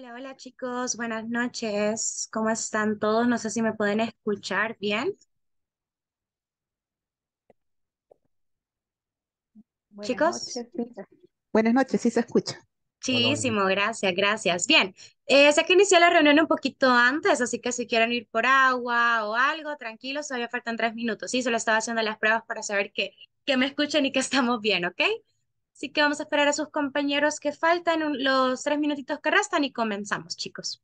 Hola, hola chicos, buenas noches. ¿Cómo están todos? No sé si me pueden escuchar bien. Buenas Chicos, noches, Buenas noches, sí se escucha. Noches. gracias, gracias. Bien, eh, sé que inicié la reunión un poquito antes, así que si quieren ir por agua o algo, tranquilos, todavía faltan tres minutos. Sí, solo estaba haciendo las pruebas para saber que, que me escuchen y que estamos bien, ¿ok? Así que vamos a esperar a sus compañeros que faltan los tres minutitos que restan y comenzamos, chicos.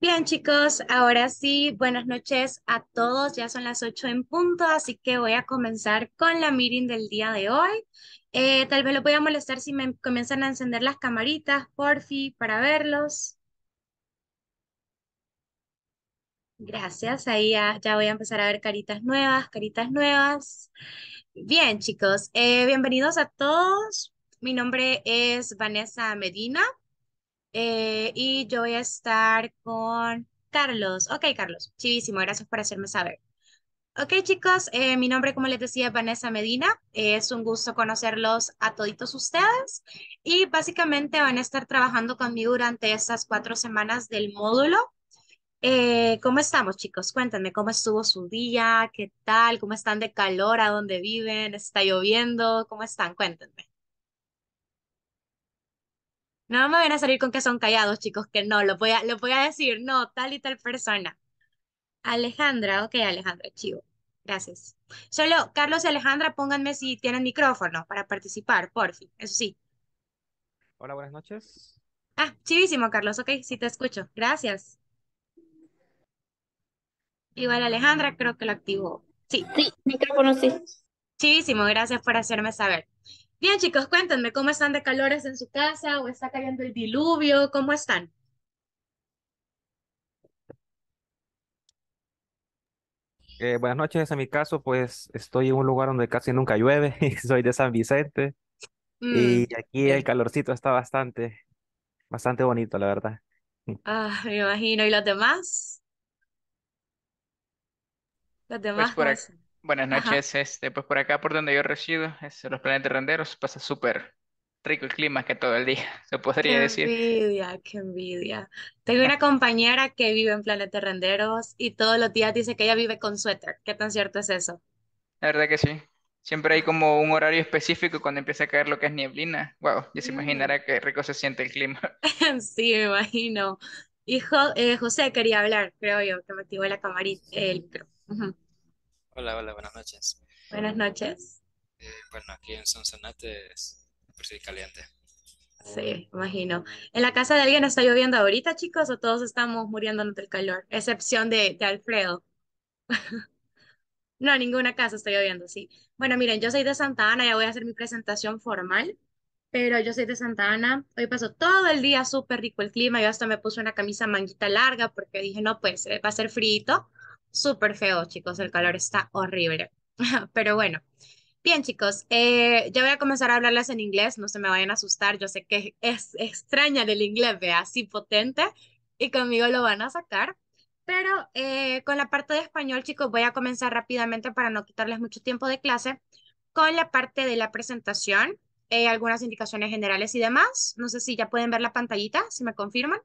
Bien, chicos, ahora sí, buenas noches a todos. Ya son las 8 en punto, así que voy a comenzar con la meeting del día de hoy. Eh, tal vez lo voy a molestar si me comienzan a encender las camaritas, porfi, para verlos. Gracias, ahí ya, voy a empezar a ver caritas nuevas, caritas nuevas. Bien, chicos, eh, bienvenidos a todos. Mi nombre es Vanessa Medina. Eh, y yo voy a estar con Carlos. Ok, Carlos, chivísimo, gracias por hacerme saber. Ok, chicos, eh, mi nombre, como les decía, es Vanessa Medina. Es un gusto conocerlos a toditos ustedes y básicamente van a estar trabajando conmigo durante estas cuatro semanas del módulo. Eh, ¿cómo estamos, chicos? Cuéntenme cómo estuvo su día, qué tal, cómo están de calor, a dónde viven, está lloviendo, cómo están, cuéntenme. No me van a salir con que son callados, chicos, que no, lo voy a, lo voy a decir, no, tal y tal persona. Alejandra, ok, Alejandra, chivo. Gracias. Solo Carlos y Alejandra, pónganme si tienen micrófono para participar, por fin. Eso sí. Hola, buenas noches. Ah, chivísimo, Carlos, ok, sí te escucho. Gracias. Igual Alejandra, creo que lo activó. Sí, Sí, micrófono sí. chivísimo, gracias por hacerme saber. Bien, chicos, cuéntenme, ¿cómo están de calores en su casa o está cayendo el diluvio? ¿Cómo están? Eh, buenas noches. En mi caso, pues estoy en un lugar donde casi nunca llueve y soy de San Vicente Mm, y aquí el calorcito está bastante. bastante bonito, la verdad. Ah, me imagino. ¿Y los demás? Los Pues demás, por ¿cómo buenas Ajá. noches, este, pues por acá por donde yo resido, es los planetas renderos, pasa súper rico el clima que todo el día, se Qué podría decir. envidia, qué envidia. Tengo una compañera que vive en Planeta Renderos y todos los días dice que ella vive con suéter. ¿Qué tan cierto es eso? La verdad que sí. Siempre hay como un horario específico cuando empieza a caer lo que es nieblina. Wow, ya se Mm. imaginará qué rico se siente el clima. Sí, me imagino. Y Jo- eh, José quería hablar, creo yo, que me activó la camarita, el micro. Ujú. Hola, hola, buenas noches. Buenas noches. Eh, bueno, aquí en Sonsonate es por sí caliente. Sí, imagino. ¿En la casa de alguien está lloviendo ahorita, chicos, o todos estamos muriéndonos del calor? Excepción de, de Alfredo. No, ninguna casa está lloviendo, sí. Bueno, miren, yo soy de Santa Ana, ya voy a hacer mi presentación formal, pero yo soy de Santa Ana. Hoy pasó todo el día súper rico el clima, yo hasta me puse una camisa manguita larga porque dije, no, pues va a ser frío. Súper feo, chicos, el calor está horrible. Pero bueno. Bien, chicos, eh, ya voy a comenzar a hablarles en inglés, no se me vayan a asustar, yo sé que es extraña el inglés, vea, así potente, y conmigo lo van a sacar, pero eh, con la parte de español, chicos, voy a comenzar rápidamente para no quitarles mucho tiempo de clase, con la parte de la presentación, eh, algunas indicaciones generales y demás. No sé si ya pueden ver la pantallita, si me confirman.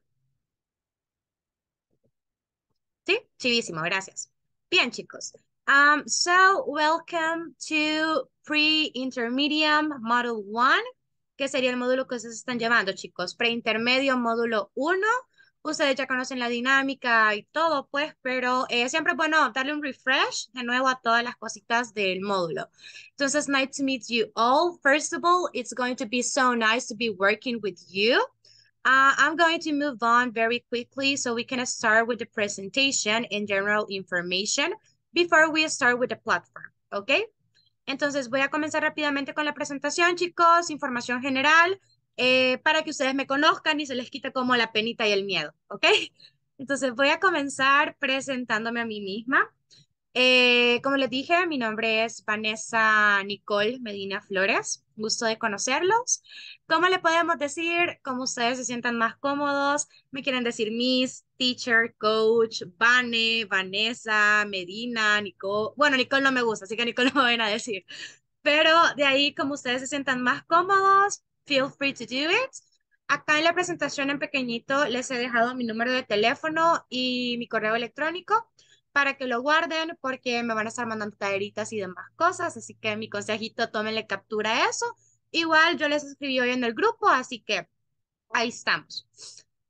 Sí, chivísimo, gracias. Bien, chicos. Um, so, welcome to Pre-Intermediate Model 1, que sería el módulo que ustedes están llevando, chicos. Pre-Intermedio, módulo 1. Ustedes ya conocen la dinámica y todo, pues, pero eh, siempre bueno darle un refresh de nuevo a todas las cositas del módulo. Entonces, nice to meet you all. First of all, it's going to be so nice to be working with you. Uh, I'm going to move on very quickly so we can start with the presentation and general information before we start with the platform, ¿ok? Entonces voy a comenzar rápidamente con la presentación, chicos, información general, eh, para que ustedes me conozcan y se les quite como la penita y el miedo, ¿ok? Entonces voy a comenzar presentándome a mí misma. Eh, como les dije, mi nombre es Vanessa Nicole Medina Flores. Gusto de conocerlos. ¿Cómo le podemos decir? Como ustedes se sientan más cómodos. Me quieren decir Miss, Teacher, Coach, Vane, Vanessa, Medina, Nicole. Bueno, Nicole no me gusta, así que Nicole no me van a decir. Pero de ahí, como ustedes se sientan más cómodos, feel free to do it. Acá en la presentación en pequeñito les he dejado mi número de teléfono y mi correo electrónico para que lo guarden porque me van a estar mandando talleritas y demás cosas, así que mi consejito, tómenle captura a eso. Igual yo les escribí hoy en el grupo, así que ahí estamos.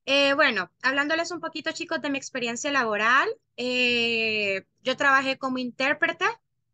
Eh, bueno, hablándoles un poquito, chicos, de mi experiencia laboral, eh, yo trabajé como intérprete,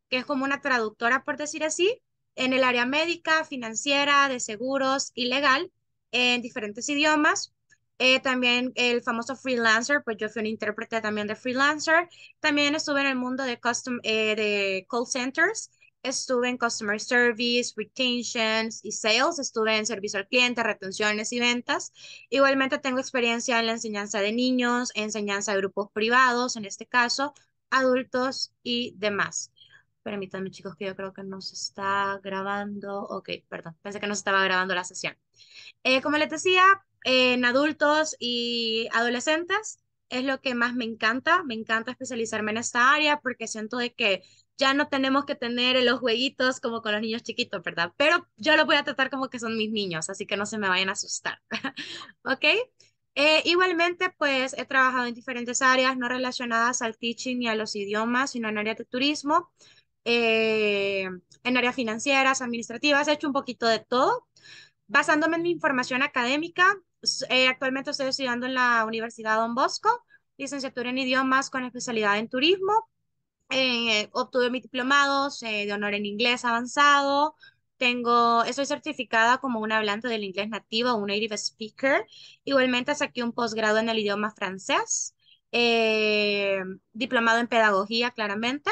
que es como una traductora, por decir así, en el área médica, financiera, de seguros y legal, en diferentes idiomas. Eh, también el famoso freelancer, pues yo fui un intérprete también de freelancer. También estuve en el mundo de, custom, eh, de call centers. Estuve en customer service, retentions y sales. Estuve en servicio al cliente, retenciones y ventas. Igualmente tengo experiencia en la enseñanza de niños, enseñanza de grupos privados, en este caso, adultos y demás. Permítanme, chicos, que yo creo que no se está grabando. Ok, perdón, pensé que no se estaba grabando la sesión. Eh, como les decía, en adultos y adolescentes es lo que más me encanta. Me encanta especializarme en esta área porque siento de que ya no tenemos que tener los jueguitos como con los niños chiquitos, ¿verdad? Pero yo los voy a tratar como que son mis niños, así que no se me vayan a asustar. ¿Ok? Eh, igualmente, pues he trabajado en diferentes áreas no relacionadas al teaching ni a los idiomas, sino en áreas de turismo, eh, en áreas financieras, administrativas, he hecho un poquito de todo. Basándome en mi información académica, eh, actualmente estoy estudiando en la Universidad Don Bosco, licenciatura en idiomas con especialidad en turismo. Eh, obtuve mis diplomados eh, de honor en inglés avanzado. Tengo, estoy certificada como una hablante del inglés nativo, un native speaker. Igualmente saqué un posgrado en el idioma francés, eh, diplomado en pedagogía, claramente.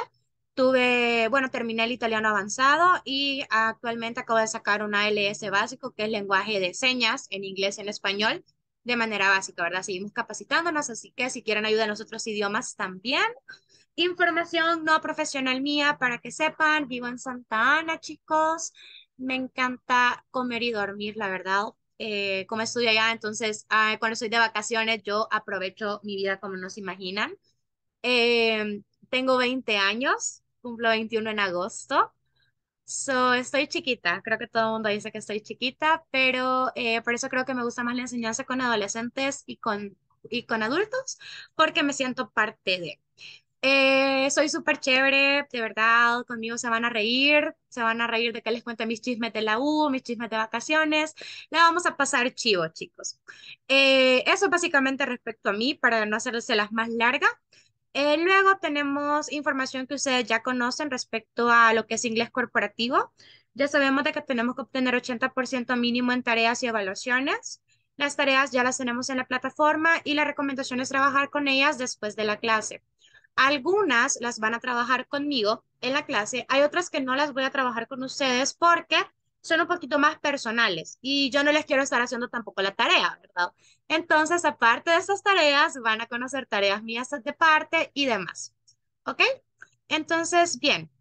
Tuve, bueno, terminé el italiano avanzado y actualmente acabo de sacar un ALS básico, que es lenguaje de señas en inglés y en español, de manera básica, ¿verdad? Seguimos capacitándonos, así que si quieren ayuda en los otros idiomas también. Información no profesional mía para que sepan, vivo en Santa Ana, chicos. Me encanta comer y dormir, la verdad. eh, como estudio allá, entonces ah, cuando estoy de vacaciones yo aprovecho mi vida como no se imaginan. Em, tengo 20 años, cumplo 21 en agosto. So, estoy chiquita, creo que todo el mundo dice que estoy chiquita, pero eh, por eso creo que me gusta más la enseñanza con adolescentes y con, y con adultos, porque me siento parte de. Eh, soy súper chévere, de verdad, conmigo se van a reír, se van a reír de que les cuente mis chismes de la U, mis chismes de vacaciones, la vamos a pasar chivo, chicos. Eh, eso básicamente respecto a mí, para no hacerse las más largas. Eh, luego tenemos información que ustedes ya conocen respecto a lo que es inglés corporativo. Ya sabemos de que tenemos que obtener 80% mínimo en tareas y evaluaciones. Las tareas ya las tenemos en la plataforma y la recomendación es trabajar con ellas después de la clase. Algunas las van a trabajar conmigo en la clase, hay otras que no las voy a trabajar con ustedes porque son un poquito más personales y yo no les quiero estar haciendo tampoco la tarea, ¿verdad? Entonces, aparte de esas tareas, van a conocer tareas mías de parte y demás. ¿Ok? Entonces, bien,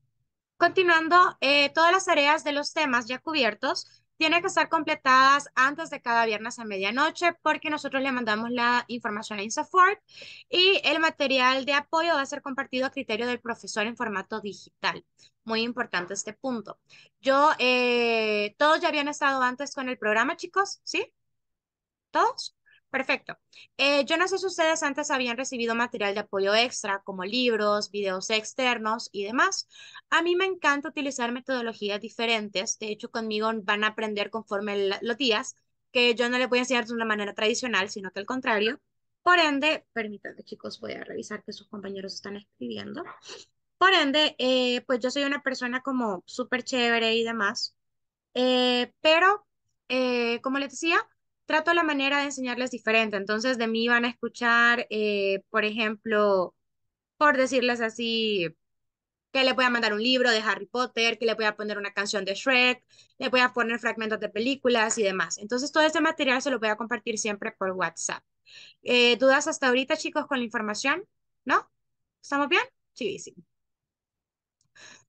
continuando, eh, todas las tareas de los temas ya cubiertos tienen que estar completadas antes de cada viernes a medianoche porque nosotros le mandamos la información a INSAFORT y el material de apoyo va a ser compartido a criterio del profesor en formato digital. Muy importante este punto. Yo, eh, todos ya habían estado antes con el programa, chicos, ¿sí? ¿Todos? Perfecto. Eh, yo no sé si ustedes antes habían recibido material de apoyo extra, como libros, videos externos y demás. A mí me encanta utilizar metodologías diferentes. De hecho, conmigo van a aprender conforme los días, que yo no les voy a enseñar de una manera tradicional, sino que al contrario. Por ende, permítanme, chicos, voy a revisar que sus compañeros están escribiendo. Por ende, eh, pues yo soy una persona como súper chévere y demás. Eh, pero, como les decía, trato la manera de enseñarles diferente. Entonces, de mí van a escuchar, eh, por ejemplo, por decirles así, que le voy a mandar un libro de Harry Potter, que le voy a poner una canción de Shrek, le voy a poner fragmentos de películas y demás. Entonces, todo este material se lo voy a compartir siempre por WhatsApp. Eh, ¿Dudas hasta ahorita, chicos, con la información? ¿No? ¿Estamos bien? Sí, sí.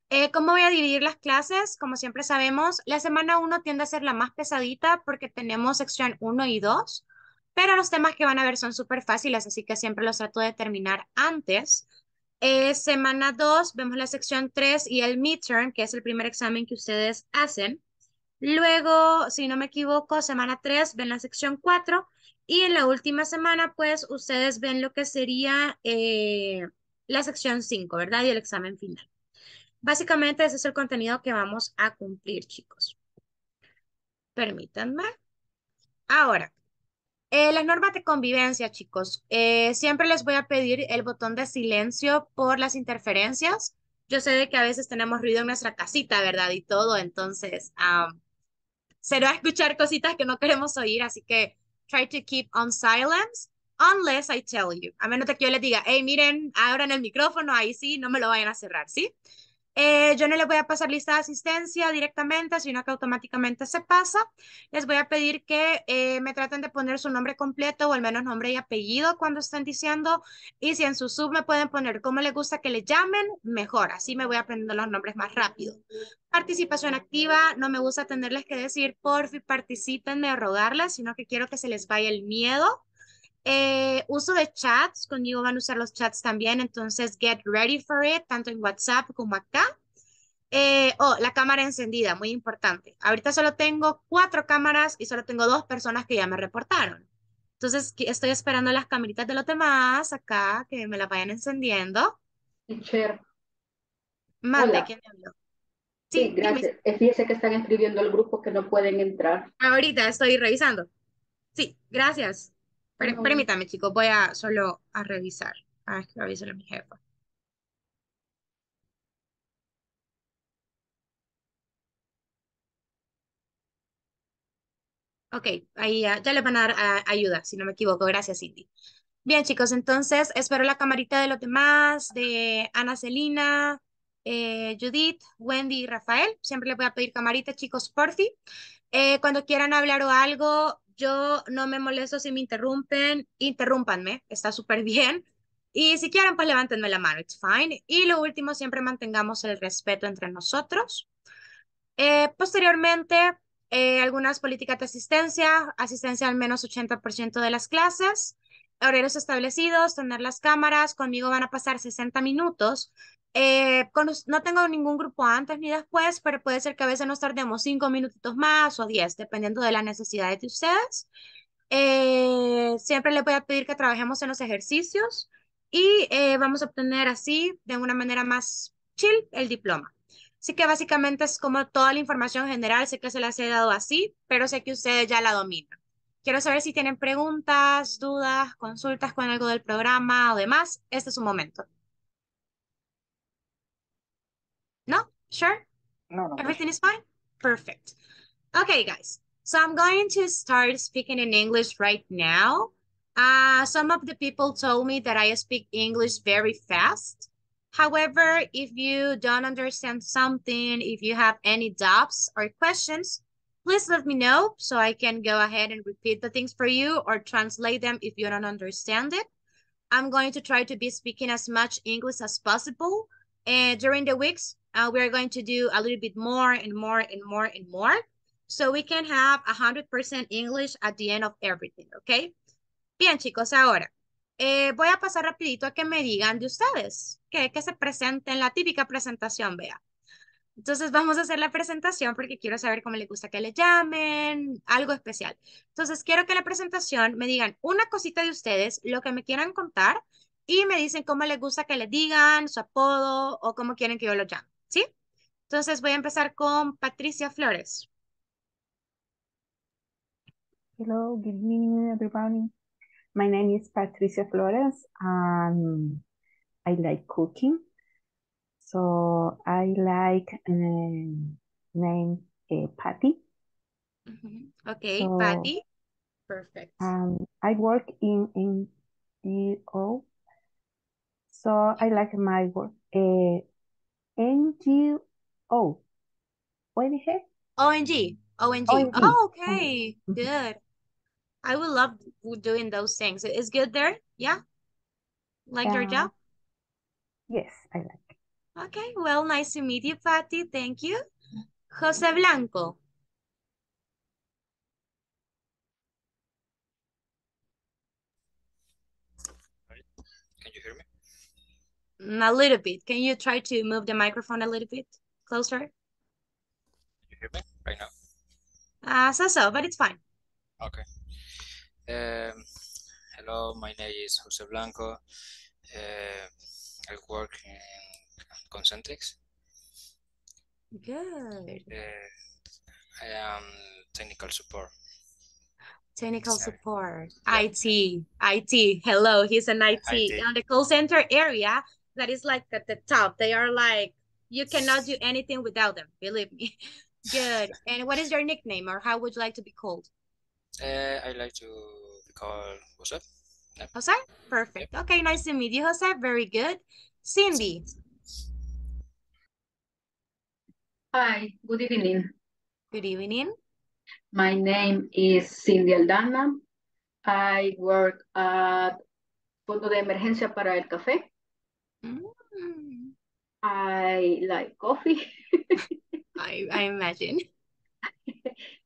Eh, ¿Cómo voy a dividir las clases? Como siempre sabemos, la semana 1 tiende a ser la más pesadita porque tenemos sección 1 y 2, pero los temas que van a ver son súper fáciles, así que siempre los trato de terminar antes. Eh, semana 2 vemos la sección 3 y el midterm, que es el primer examen que ustedes hacen. Luego, si no me equivoco, semana 3 ven la sección 4 y en la última semana, pues ustedes ven lo que sería eh, la sección 5, ¿verdad? Y el examen final. Básicamente ese es el contenido que vamos a cumplir, chicos. Permítanme. Ahora, eh, las normas de convivencia, chicos. Eh, siempre les voy a pedir el botón de silencio por las interferencias. Yo sé de que a veces tenemos ruido en nuestra casita, ¿verdad? Y todo, entonces se va a escuchar cositas que no queremos oír, así que try to keep on silence unless I tell you. A menos que yo les diga, hey, miren, abran el micrófono, ahí sí, no me lo vayan a cerrar, ¿sí? Eh, yo no les voy a pasar lista de asistencia directamente, sino que automáticamente se pasa. Les voy a pedir que eh, me traten de poner su nombre completo o al menos nombre y apellido cuando estén diciendo. Y si en su sub me pueden poner cómo les gusta que le llamen, mejor. Así me voy aprendiendo los nombres más rápido. Participación activa, no me gusta tenerles que decir, por fin participen de rogarles, sino que quiero que se les vaya el miedo. Eh, uso de chats, conmigo van a usar los chats también, entonces get ready for it, tanto en WhatsApp como acá. Eh, oh, la cámara encendida, muy importante. Ahorita solo tengo cuatro cámaras y solo tengo dos personas que ya me reportaron. Entonces, estoy esperando las camaritas de los demás acá, que me las vayan encendiendo. Teacher. Mande, ¿quién me habló? Sí, gracias. Fíjese que están escribiendo el grupo que no pueden entrar. Ahorita estoy revisando. Sí, gracias permítame, chicos, voy a solo a revisar. A ver, a mi jefa. Ok, ahí ya, ya le van a dar ayuda, si no me equivoco. Gracias, Cindy. Bien, chicos, entonces espero la camarita de los demás, de Ana Celina, eh, Judith, Wendy y Rafael. Siempre les voy a pedir camarita, chicos, por fin. Eh, cuando quieran hablar o algo, yo no me molesto si me interrumpen, interrúmpanme, está súper bien. Y si quieren, pues levántenme la mano, it's fine. Y lo último, siempre mantengamos el respeto entre nosotros. Eh, posteriormente, eh, algunas políticas de asistencia, asistencia al menos 80% de las clases, horarios establecidos, tener las cámaras, conmigo van a pasar 60 minutos. Eh, con, no tengo ningún grupo antes ni después, pero puede ser que a veces nos tardemos 5 minutitos más o 10, dependiendo de las necesidades de ustedes. Eh, siempre les voy a pedir que trabajemos en los ejercicios y eh, vamos a obtener así, de una manera más chill, el diploma. Así que básicamente es como toda la información general, sé que se las he dado así, pero sé que ustedes ya la dominan. Quiero saber si tienen preguntas, dudas, consultas con algo del programa o demás. Este es su momento. ¿No? Sure? No, no. Everything is fine? Perfect. Okay, guys. So I'm going to start speaking in English right now. Uh, some of the people told me that I speak English very fast. However, if you don't understand something, if you have any doubts or questions, please let me know so I can go ahead and repeat the things for you or translate them if you don't understand it. I'm going to try to be speaking as much English as possible. And during the weeks, uh, we're going to do a little bit more and more and more and more. So we can have 100% English at the end of everything, okay? Bien, chicos, ahora eh, voy a pasar rapidito a que me digan de ustedes, que, que se presenten la típica presentación, vea. Entonces vamos a hacer la presentación porque quiero saber cómo les gusta que le llamen, algo especial. Entonces quiero que la presentación me digan una cosita de ustedes, lo que me quieran contar, y me dicen cómo les gusta que les digan, su apodo o cómo quieren que yo lo llame, ¿sí? Entonces voy a empezar con Patricia Flores. Hello, good evening, everybody. My name is Patricia Flores, and I like cooking. So I like um, name uh, Patty. Ujú. Ok, So, Patty. Perfect. Um, I work in NGO. So I like my work. Uh, NGO. ONG? ONG. ONG. ONG. Oh, okay. Mhm. Good. I would love doing those things. Is good there? Yeah? Like your job? Yes, I like. Okay, well, nice to meet you, Patty. Thank you. Jose Blanco. Can you hear me? Mm, A little bit. Can you try to move the microphone a little bit closer? Can you hear me right now? Uh, so so, but it's fine. Okay. Um, hello, my name is Jose Blanco. Uh, I work in Concentrix. Good. Uh, I am technical support. Technical Sorry. support. Yeah. IT. IT. Hello, he's an IT. IT. On the call center area, that is like at the top. They are like, you cannot do anything without them, believe me. Good. And what is your nickname or how would you like to be called? Uh, I like to be called Jose. Jose? Perfect. Okay, nice to meet you, Jose. Very good. Cindy. Hi, good evening. Good evening. My name is Cindy Aldana. I work at Fondo de Emergencia para el Café. Mm, I like coffee I, I imagine.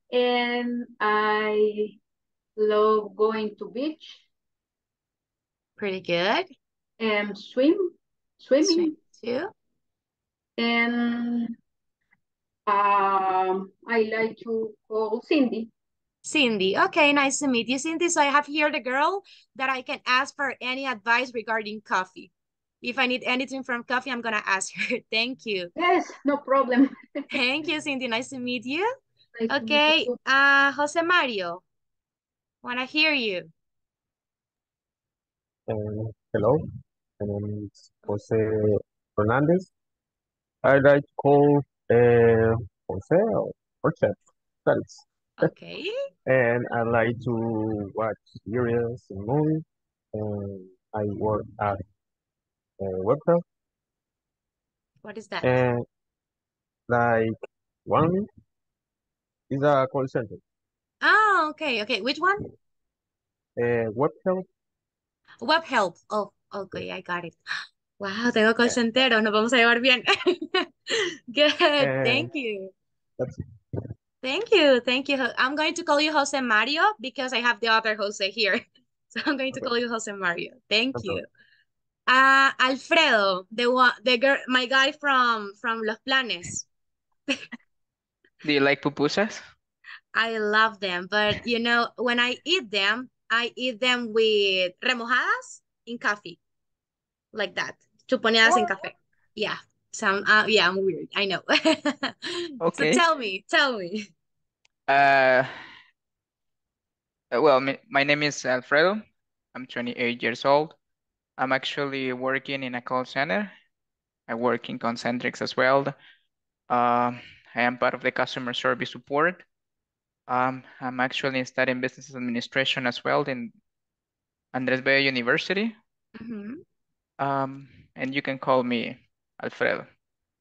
and I love going to beach Pretty good. and swim, swimming. Swim too. And um, I like to call Cindy. Cindy. Okay, nice to meet you, Cindy. So I have here the girl that I can ask for any advice regarding coffee. If I need anything from coffee, I'm gonna ask her. Thank you. Yes, no problem. Thank you, Cindy. Nice to meet you. Nice to meet you Okay, uh, Jose Mario. Wanna hear you. Uh, hello, my name is Jose Fernandez. I like to call uh, Jose or Jose, thanks. Okay. And I like to watch series and movies. And I work at a website What is that? and like one is a call center. Oh, okay, okay. Which one? Uh, web help. Web help. Oh, okay, I got it. Wow, tengo call centeros, nos vamos a llevar bien. Good, thank you. Thank you. Thank you. I'm going to call you Jose Mario because I have the other Jose here. So I'm going to call you Jose Mario. Thank No you. Uh, Alfredo, the one, the girl, my guy from from Los Planes. Do you like pupusas? I love them, but you know, when I eat them, I eat them with remojadas in coffee, like that. Chuponeadas en café. Yeah. Some, uh, yeah, I'm weird. I know. Okay. So tell me, tell me. Uh, uh, well, my, my name is Alfredo. I'm 28 years old. I'm actually working in a call center. I work in Concentrix as well. Um, I am part of the customer service support. Um, I'm actually studying business administration as well in Andres Bello University. Mhm. Um, and you can call me Alfredo.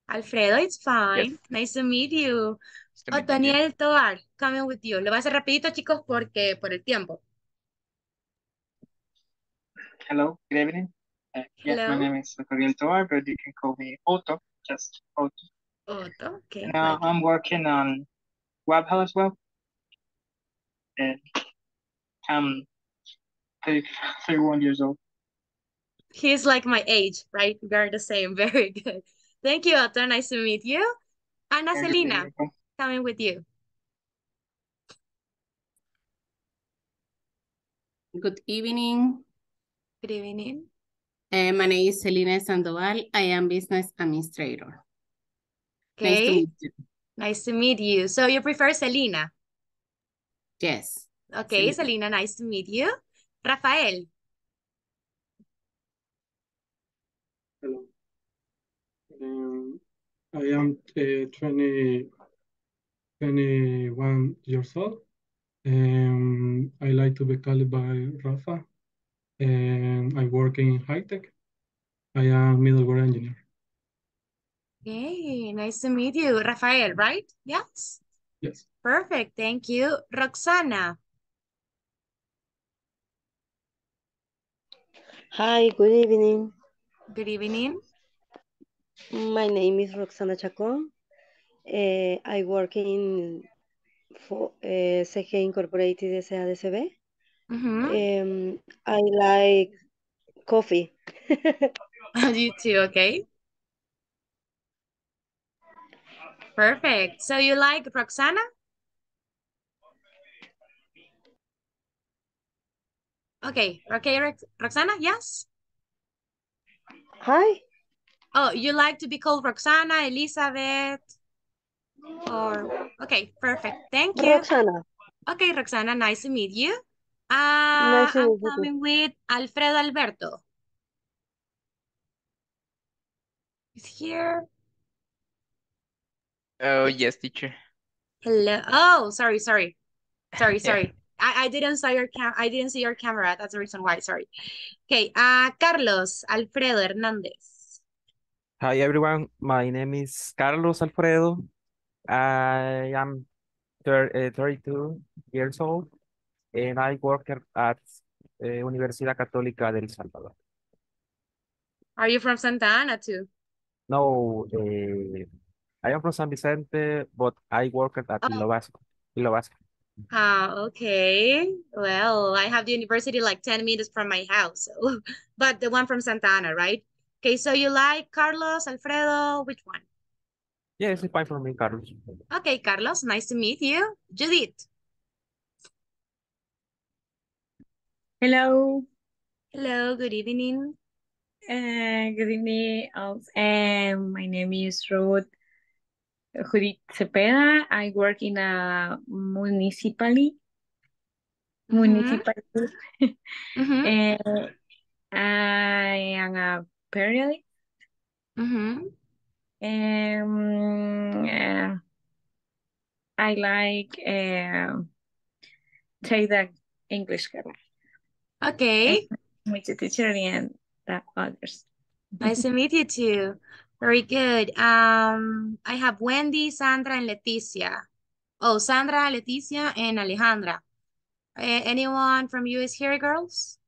Alfredo, it's fine. Yes. Nice to meet you. Nice to meet you. Tovar, coming with you. Lo voy a hacer rapidito, chicos, porque por el tiempo. Hello, good evening. Uh, yes, my name is Gabriel Tovar, but you can call me Otto, just Otto. Otto, okay. And, like it. I'm working on Webhelp as well. And I'm 31 years old. He's like my age, right? We're the same. Very good. Thank you, Otto. Nice to meet you. Ana Thank you, Celina, you're coming with you. Good evening. Good evening. Uh, my name is Selena Sandoval. I am business administrator. Okay. Nice to Okay. meet you. Nice to meet you. So you prefer Selena? Yes. Okay, Selena. Selena, nice to meet you. Rafael. Um, I am uh, 20, 21 years old. Um, I like to be called by Rafa, and I work in high tech. I am middleware engineer. Okay, nice to meet you. Rafael, right? Yes. Yes. Perfect. Thank you. Roxana. Hi, good evening. Good evening. My name is Roxana Chacon. Eh, I work in for uh, CG Incorporated SADCB. Mm-hmm. Um, I like coffee. You too, okay? Perfect. So you like Roxana? Okay, okay, Rox- Roxana, yes? Hi. Oh, you like to be called Roxana, Elizabeth, or okay, perfect. Thank you. Roxana. Okay, Roxana, nice to meet you. Uh, Nice I'm meet you coming with Alfredo Alberto. He's here. Oh, yes, teacher. Hello. Oh, sorry, sorry. Sorry, Yeah. sorry. I, I didn't saw your cam I didn't see your camera. That's the reason why. Sorry. Okay. Uh, Carlos Alfredo Hernandez. Hi everyone, my name is Carlos Alfredo. I am uh, 32 years old and I work at uh, Universidad Católica del Salvador. Are you from Santa Ana too? No, uh, I am from San Vicente, but I work at Oh. Ilo Vasco. Ilo Vasco. Ah, okay. Well, I have the university like 10 minutes from my house. So, but the one from Santa Ana, right? Okay, so you like Carlos, Alfredo, which one? Yes, it's fine for me, Carlos. Okay, Carlos, nice to meet you. Judith. Hello, Hello, good evening. uh, good evening. all. Um, my name is Ruth Judith Cepeda. I work in a municipality. Mhm, Municipality. mhm, Uh, I am a periodist. mhm. Um, uh, I like uh, take the English class. Okay, With the teacher and the others. nice to meet you too. Very good. Um, I have Wendy, Sandra, and Leticia. Oh, Sandra, Leticia, and Alejandra. Uh, anyone from you is here, girls?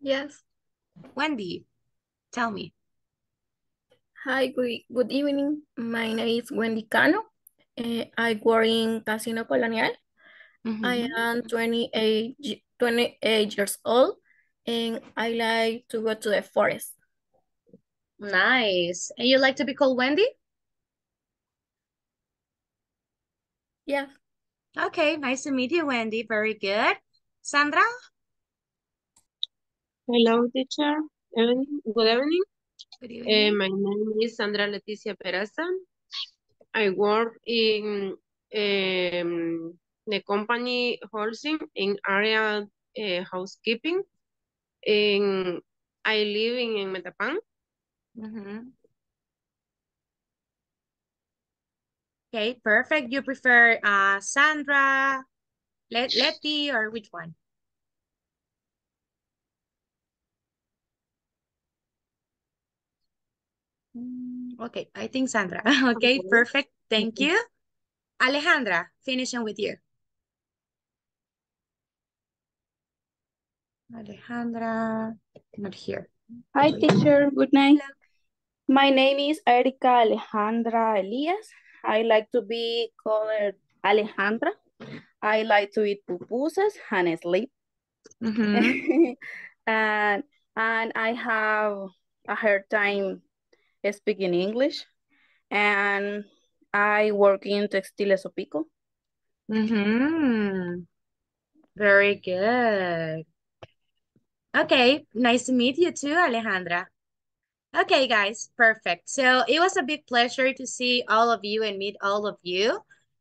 Yes. Wendy, tell me. Hi, good, good evening. My name is Wendy Cano. Eh, I work in Casino Colonial. I Mhm. am 28, 28 years old and I like to go to the forest. Nice. And you like to be called Wendy? Yeah. Okay, nice to meet you, Wendy. Very good. Sandra? Hello, teacher. Evening. Good evening. Good Uh, evening. my name is Sandra Leticia Peraza. I work in um, the company Holcim in area uh, housekeeping. In, I live in, in Metapan. Mhm. Okay, perfect. You prefer uh Sandra, Let Letty, or which one? Okay, I think Sandra. Okay, perfect. Thank you. Alejandra, finishing with you. Alejandra, not here. Hi, teacher. Good night. My name is Erika Alejandra Elias. I like to be called Alejandra. I like to eat pupusas and sleep. Mhm. and and I have a hard time speaking English. And I work in Textiles Opico. Mm-hmm. Very good. Okay, nice to meet you too, Alejandra. Okay, guys, perfect. So it was a big pleasure to see all of you and meet all of you.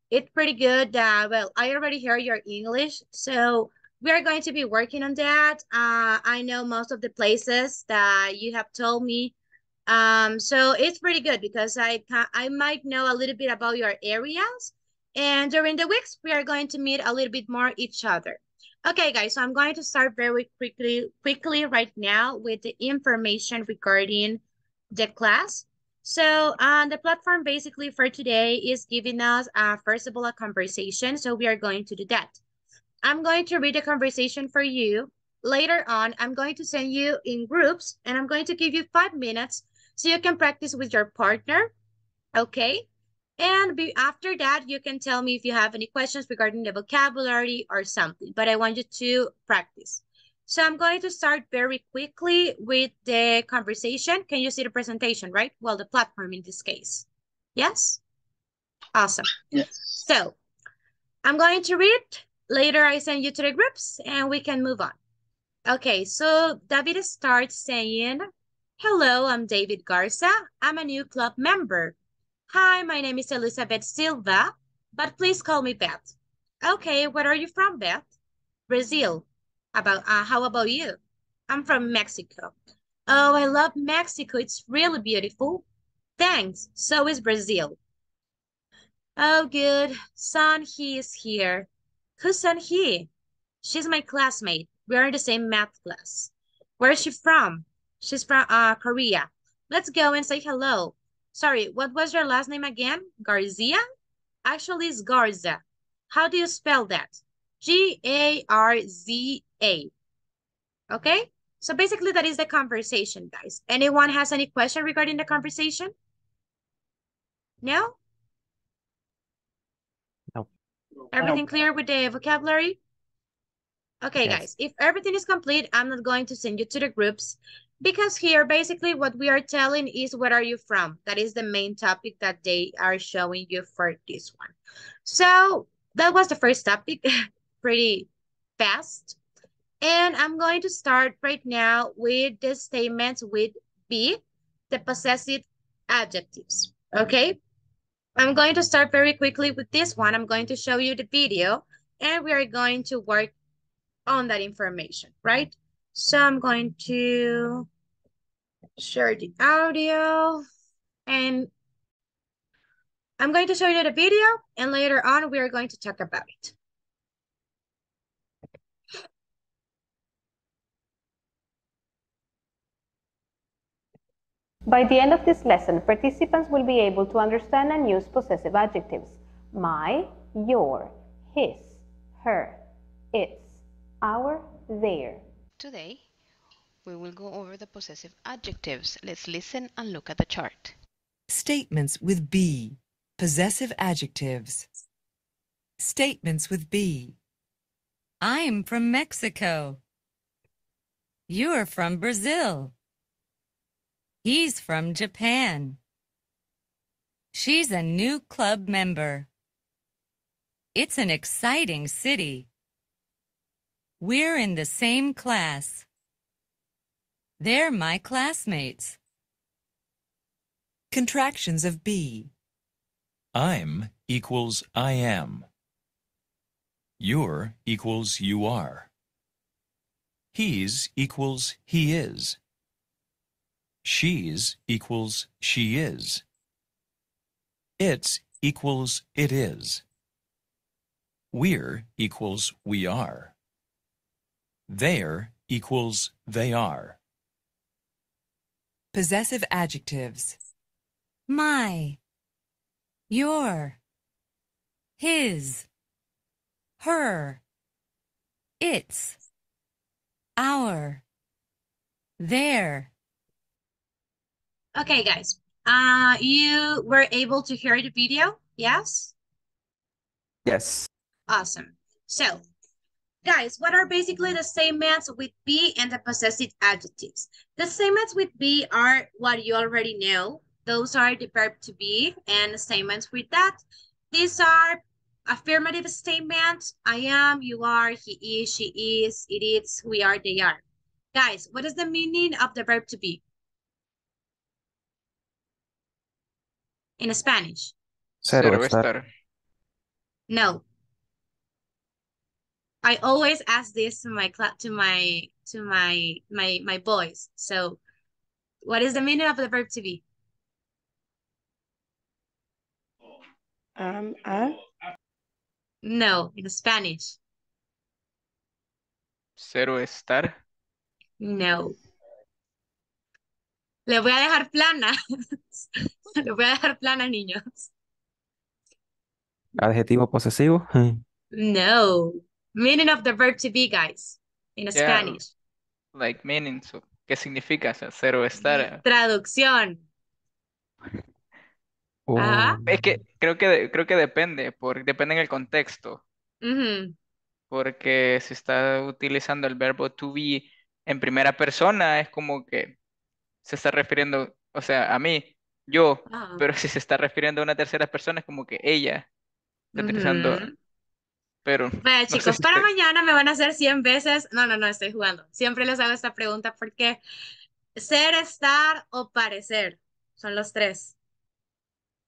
It's pretty good. Well, I already heard your English, so we are going to be working on that. Uh, I know most of the places that you have told me. Um, so it's pretty good because I I might know a little bit about your areas. And during the weeks, we are going to meet a little bit more each other. Okay, guys, so I'm going to start very quickly, quickly right now with the information regarding the class. So uh, the platform basically for today is giving us, uh, first of all, a conversation. So we are going to do that. I'm going to read a conversation for you. Later on, I'm going to send you in groups and I'm going to give you five minutes so you can practice with your partner, okay? And be, after that, you can tell me if you have any questions regarding the vocabulary or something, but I want you to practice. So I'm going to start very quickly with the conversation. Can you see the presentation, right? Well, the platform in this case. Yes? Awesome. Yes. So I'm going to read. Later, I send you to the groups and we can move on. Okay, so David starts saying, Hello, I'm David Garza. I'm a new club member. Hi, my name is Elizabeth Silva, but please call me Beth. Okay, where are you from, Beth? Brazil. About uh, how about you? I'm from Mexico. Oh, I love Mexico. It's really beautiful. Thanks. So is Brazil. Oh, good. Sun He is here. Who's Sun He? She's my classmate. We're in the same math class. Where is she from? She's from uh, Korea. Let's go and say hello. Sorry, what was your last name again? Garcia? Actually, it's Garza. How do you spell that? G-A-R-Z-A. Okay? So basically, that is the conversation, guys. Anyone has any question regarding the conversation? No? No. Everything clear with the vocabulary? Okay, Yes. guys, if everything is complete, I'm not going to send you to the groups because here, basically, what we are telling is where are you from? That is the main topic that they are showing you for this one. So that was the first topic, pretty fast. And I'm going to start right now with the statements with B, the possessive adjectives, okay? I'm going to start very quickly with this one. I'm going to show you the video and we are going to work on that information, right? So I'm going to share the audio and I'm going to show you the video and later on we are going to talk about it. By the end of this lesson, participants will be able to understand and use possessive adjectives. My, your, his, her, its, our, their. Today, we will go over the possessive adjectives. Let's listen and look at the chart. Statements with B. Possessive adjectives. Statements with be. I'm from Mexico. You're from Brazil. He's from Japan. She's a new club member. It's an exciting city. We're in the same class. They're my classmates. Contractions of be. I'm equals I am. You're equals you are. He's equals he is. She's equals she is. It's equals it is. We're equals we are. They're equals they are. Possessive adjectives. My. Your. His. Her. Its. Our. Their. Okay, guys. Uh, you were able to hear the video? Yes? Yes. Awesome. So, guys, what are basically the statements with be and the possessive adjectives? The statements with be are what you already know. Those are the verb to be and the statements with that. These are affirmative statements. I am, you are, he is, she is, it is, we are, they are. Guys, what is the meaning of the verb to be? In Spanish. Cero Cero estar. estar. No. I always ask this to my cla- to my to my my my boys. So, what is the meaning of the verb to be? Um, Am, are. No, in Spanish. Cero estar. No. Le voy a dejar plana. Le voy a dejar plana, niños. Adjetivo posesivo. No. Meaning of the verb to be, guys. In Yeah, Spanish. like meaning. So, ¿qué significa? O sea, cero estar. Traducción. Ajá. Es que creo que creo que depende, por, depende en el contexto. Ujú. Porque si está utilizando el verbo to be en primera persona, es como que se está refiriendo, o sea, a mí, yo, Ajá. pero si se está refiriendo a una tercera persona, es como que ella está utilizando. Pero Vaya, no chicos, si para mañana me van a hacer 100 veces. No, no, no, estoy jugando. Siempre les hago esta pregunta porque ser, estar o parecer son los tres.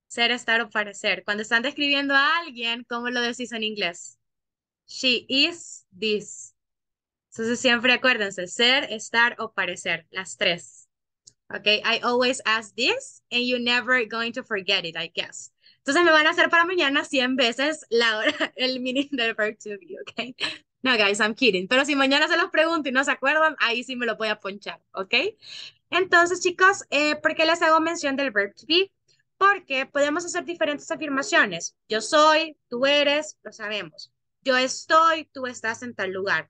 Ser, estar o parecer. Cuando están describiendo a alguien, ¿cómo lo decís en inglés? She is this. Entonces siempre acuérdense, ser, estar o parecer, las tres. Okay, I always ask this and you're never going to forget it, I guess. Entonces me van a hacer para mañana 100 veces la hora, el meaning del verb to be, okay? No, guys, I'm kidding. Pero si mañana se los pregunto y no se acuerdan, ahí sí me lo voy a ponchar, ¿ok? Entonces, chicos, eh, ¿por qué les hago mención del verb to be? Porque podemos hacer diferentes afirmaciones. Yo soy, tú eres, lo sabemos. Yo estoy, tú estás en tal lugar.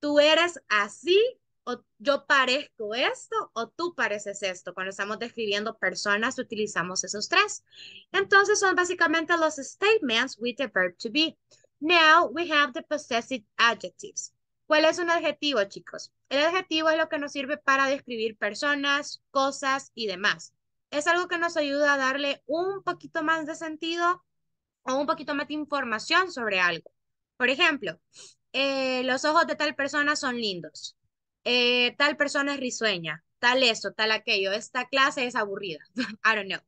Tú eres así o yo parezco esto o tú pareces esto. Cuando estamos describiendo personas utilizamos esos tres. Entonces son básicamente los statements with the verb to be. Now we have the possessive adjectives. ¿Cuál es un adjetivo, chicos? El adjetivo es lo que nos sirve para describir personas, cosas y demás. Es algo que nos ayuda a darle un poquito más de sentido o un poquito más de información sobre algo. Por ejemplo, eh, los ojos de tal persona son lindos. Eh, tal persona es risueña. Tal eso, tal aquello. Esta clase es aburrida. I don't know.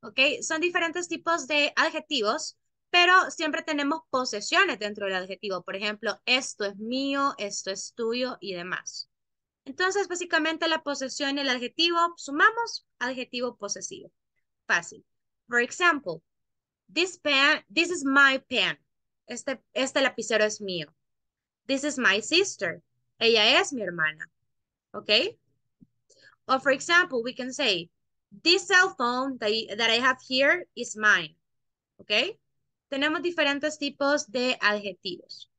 ¿Ok? Son diferentes tipos de adjetivos, pero siempre tenemos posesiones dentro del adjetivo. Por ejemplo, esto es mío, esto es tuyo y demás. Entonces, básicamente la posesión y el adjetivo, sumamos adjetivo posesivo. Fácil. For example, this pen, this is my pen. Este, este lapicero es mío. This is my sister. Ella es mi hermana. ¿Ok? Or for example, we can say, this cell phone that, I- have here is mine. ¿Ok? Tenemos diferentes tipos de adjetivos.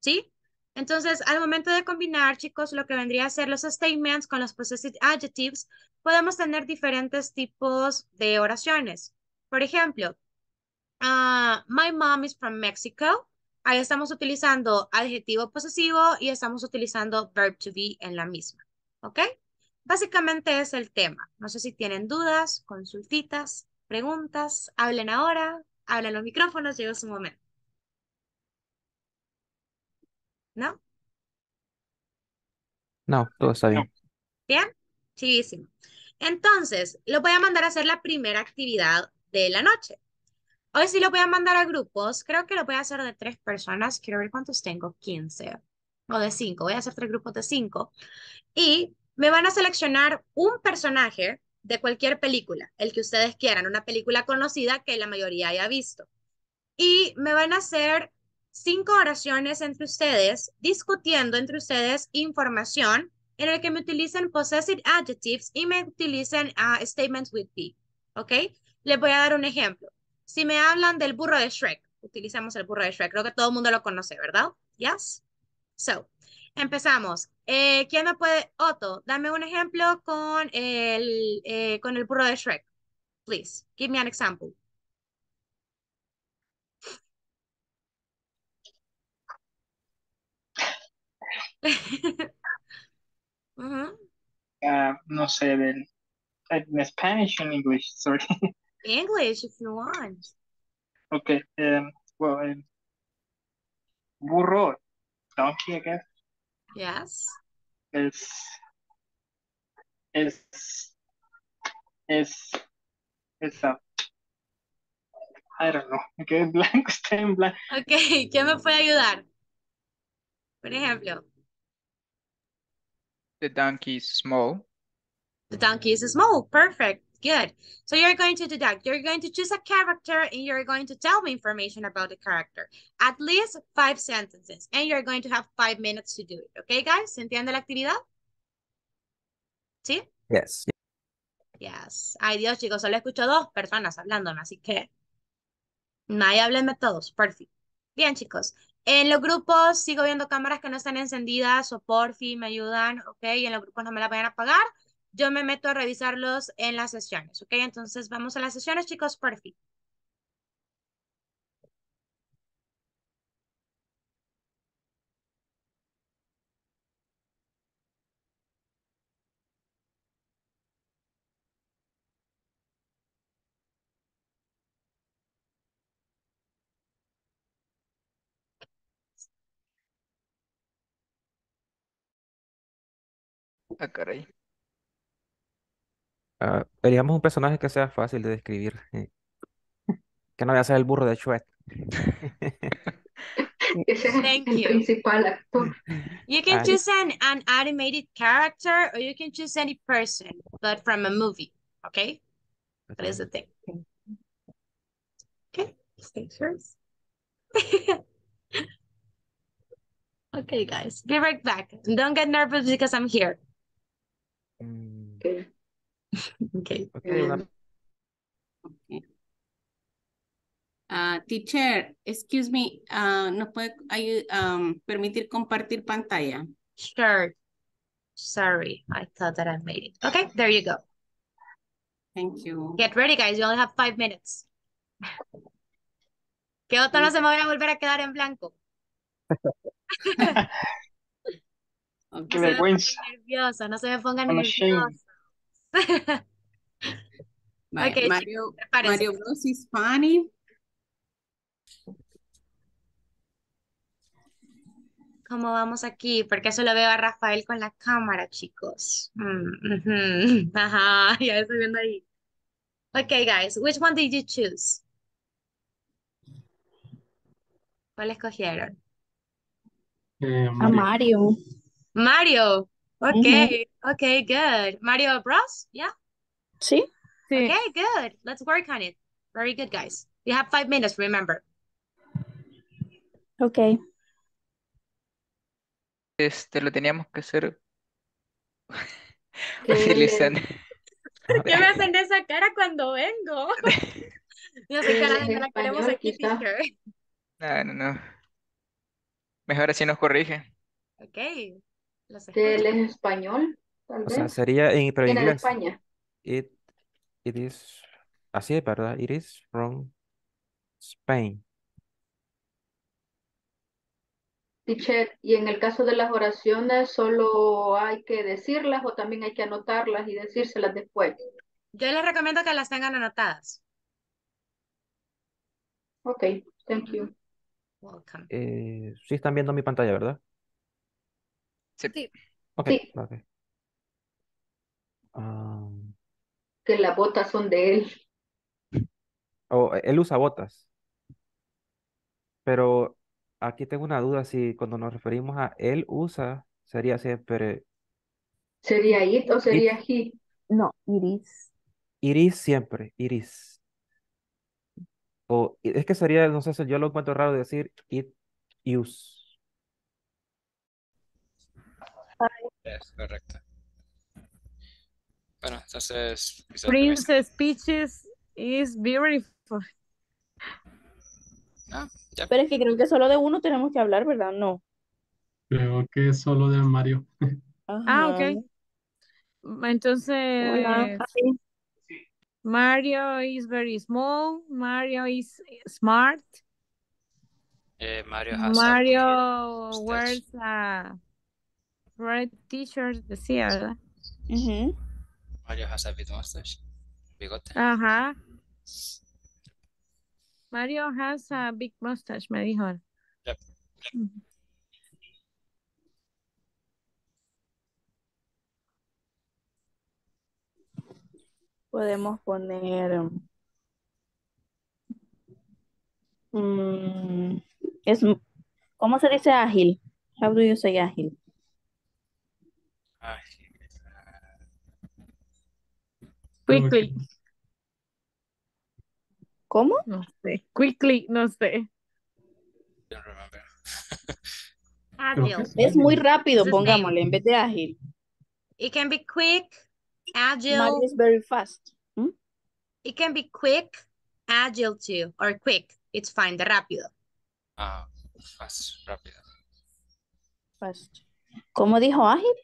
¿Sí? Entonces, al momento de combinar, chicos, lo que vendría a ser los statements con los possessive adjectives, podemos tener diferentes tipos de oraciones. Por ejemplo, Ah, my mom is from Mexico. Ahí estamos utilizando adjetivo posesivo y estamos utilizando verb to be en la misma. ¿Ok? Básicamente es el tema. No sé si tienen dudas, consultitas, preguntas. Hablen ahora, hablen los micrófonos, llegó su momento. ¿No? No, todo está bien. ¿Bien? Chivísimo. Entonces, lo voy a mandar a hacer la primera actividad de la noche. Hoy sí lo voy a mandar a grupos. Creo que lo voy a hacer de tres personas. Quiero ver cuántos tengo. 15. O de cinco. Voy a hacer tres grupos de cinco. Y me van a seleccionar un personaje de cualquier película, el que ustedes quieran, una película conocida que la mayoría haya visto. Y me van a hacer cinco oraciones entre ustedes, discutiendo entre ustedes información en el que me utilicen possessive adjectives y me utilicen uh, statements with be. ¿Ok? Les voy a dar un ejemplo. Si me hablan del burro de Shrek, utilizamos el burro de Shrek. Creo que todo el mundo lo conoce, ¿verdad? Yes? So, empezamos. Eh, ¿Quién me puede? Otto, dame un ejemplo con el, eh, con el burro de Shrek. Please, give me an example. Uh, no sé, en Spanish and English, sorry. English, if you want. Okay, um, well, um, burro, donkey, I guess, Yes. is, is, is, is a, I don't know, okay, en blanco, está en blanco. Ok, ¿quién me puede ayudar? Por ejemplo, The donkey is small. the donkey is small. Perfect. Good. So you're going to do that. You're going to choose a character and you're going to tell me information about the character. At least five sentences. And you're going to have five minutes to do it. Okay, guys? ¿Se entiende la actividad? ¿Sí? Yes. Yes. Ay, Dios, chicos, solo escucho dos personas hablándome, así que nadie háblenme todos. Perfecto. Bien, chicos. En los grupos sigo viendo cámaras que no están encendidas o porfi, me ayudan, ¿ok? Y en los grupos no me la vayan a apagar. Yo me meto a revisarlos en las sesiones, ¿ok? Entonces vamos a las sesiones, chicos, caray. Ah, queríamos un personaje que sea fácil de describir. eh, Que no vaya a ser el burro de Shrek. Ese es Thank el you. principal actor. You can Ah, choose an, an animated character or you can choose any person, but from a movie, okay? That is the thing. Okay, stay first. Okay, guys, be right back. Don't get nervous because I'm here. mm, Okay. Okay. ok, una- Okay. Ah, teacher, excuse me, ah, ¿nos puede um, permitir compartir pantalla? Sure. Sorry, I thought that I made it. Okay, there you go. Thank you. Get ready, guys. You only have five minutes. Que otro no se me vaya a volver a quedar en blanco. Ok. Qué No se me vergüenza. no se me pongan nerviosos. Ok, Mario, prepárense. Mario Bros is funny. ¿Cómo vamos aquí? Porque solo veo a Rafael con la cámara, chicos. Mm. Ajá, ya estoy viendo ahí. Okay, guys, which one did you choose? ¿Cuál escogieron? Eh, A Mario. Mario. Okay, okay, good. Mario Bros? Yeah? Sí. Okay, good. Let's work on it. Very good, guys. You have five minutes, remember. Ok. Este, lo teníamos que hacer Que utilizando. ¿Qué me hacen esa cara cuando vengo? No sé, que cara, la queremos aquí, teacher. No, no, no. Mejor así nos corrige. Okay, él escucho. es español, tal O sea, vez. sería en, pero en de inglés. España. It, it is, así es, ¿verdad? It is from Spain. Teacher, y en el caso de las oraciones, ¿solo hay que decirlas o también hay que anotarlas y decírselas después? Yo les recomiendo que las tengan anotadas. Ok, thank you. Welcome. Eh, sí están viendo mi pantalla, ¿verdad? Sí. Ok, Sí. ok. Ah, Que las botas son de él. oh, él usa botas. Pero aquí tengo una duda si cuando nos referimos a él usa, sería siempre ¿Sería it o sería he? No, iris. iris siempre, iris. O es que sería, no sé si yo lo encuentro raro decir it use. Es correcto. Bueno, entonces quizás Princess Peaches is beautiful. Ah, ya. Pero es que creo que solo de uno tenemos que hablar, ¿verdad? No. Creo que solo de Mario. Ah, Ajá. ok. Entonces, Hola. Mario is very small. Mario is smart. Eh, Mario has wears a red t-shirt, decía, ¿verdad? Ujú. Mario has a big mustache. Bigote. Ajá. Mario has a big mustache, me dijo. Yep. Podemos poner. mm, es, ¿cómo se dice ágil? How do you say ágil? Ay, Quickly. ¿Cómo? No sé. Quickly, no sé. Agile. Es muy rápido, pongámosle, en vez de ágil. It can be quick, agile. Mario is very fast. ¿Mm? It can be quick, agile too, or quick. It's fine, de rápido. Ah, fast, rápido. Fast. ¿Cómo dijo ágil?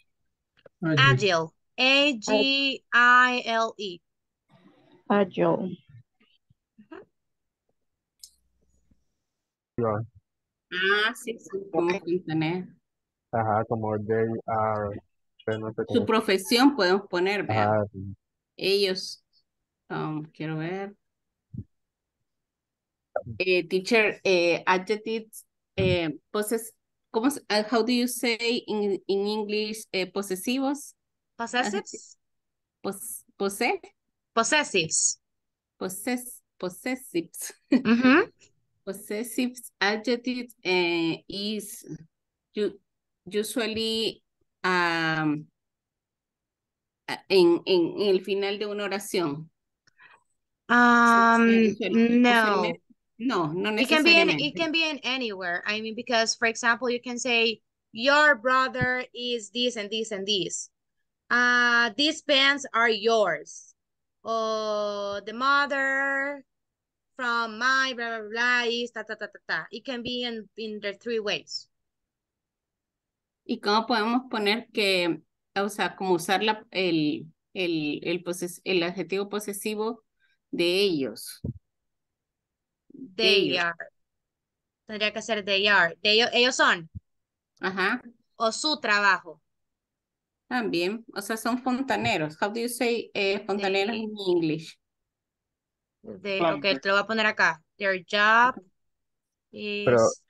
Agile. A-G-I-L-E. Agile. Yeah. Ah, sí, sí, como Fontaner. Ajá, como they are, no sé Su cómo. profesión podemos poner. Ajá, sí. Ellos, um, quiero ver. Eh, teacher, eh, adjectives, eh, poses, ¿cómo, se- uh, how do you say in, in English, eh, posesivos? Possessives? Pos, pose, Possessives. poses, possessives. Mhm. Possessives adjectives eh, is usually um, a- en, en, en el final de una oración. Um, no. no, no It can be in, it can be in anywhere. I mean, because for example, you can say your brother is this and this and this. Uh, these pants are yours. Or the mother from my blah blah blah is ta ta ta ta ta. It can be in in the three ways. ¿Y cómo podemos poner que, o sea, como usar la, el, el, el, poses- el adjetivo posesivo de ellos? They ellos. are. Tendría que ser they are. De ellos, ellos son. Ajá, O su trabajo. También. O sea, son fontaneros. How do you say eh, fontaneros They- in English? De, ok, te lo voy a poner acá. Their job Pero is.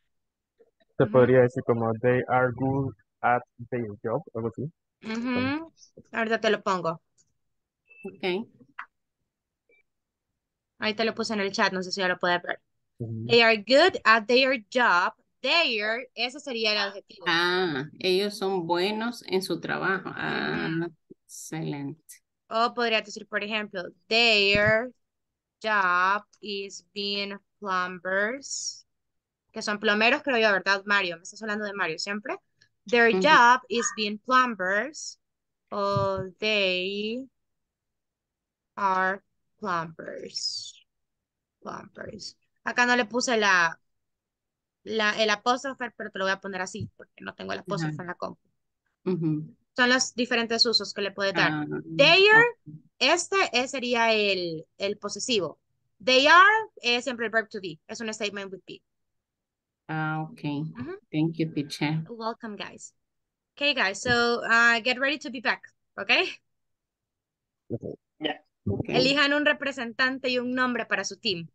se Ujú. podría decir como they are good at their job, algo así. Ujú. Ahorita te lo pongo. Ok. Ahí te lo puse en el chat, no sé si ya lo puedes ver. They are good at their job. Their, ese sería el adjetivo. Ah, ellos son buenos en su trabajo. Ah, excelente. O podría decir, por ejemplo, their job is being plumbers. Que son plomeros, creo yo, ¿verdad, Mario? Me estás hablando de Mario siempre. Their job is being plumbers. O they are plumbers. Plumbers. Acá no le puse la, la, el apóstrofe, pero te lo voy a poner así, porque no tengo el apóstrofe en la compu. Son los diferentes usos que le puedes dar. Ah, Their, ok. este eh, sería el, el posesivo. They are es siempre el verb to be. Es un statement with be. Ah, okay. Thank you, teacher. Welcome, guys. Okay, guys. So uh, get ready to be back. Okay. Yeah. Okay. Elijan un representante y un nombre para su team.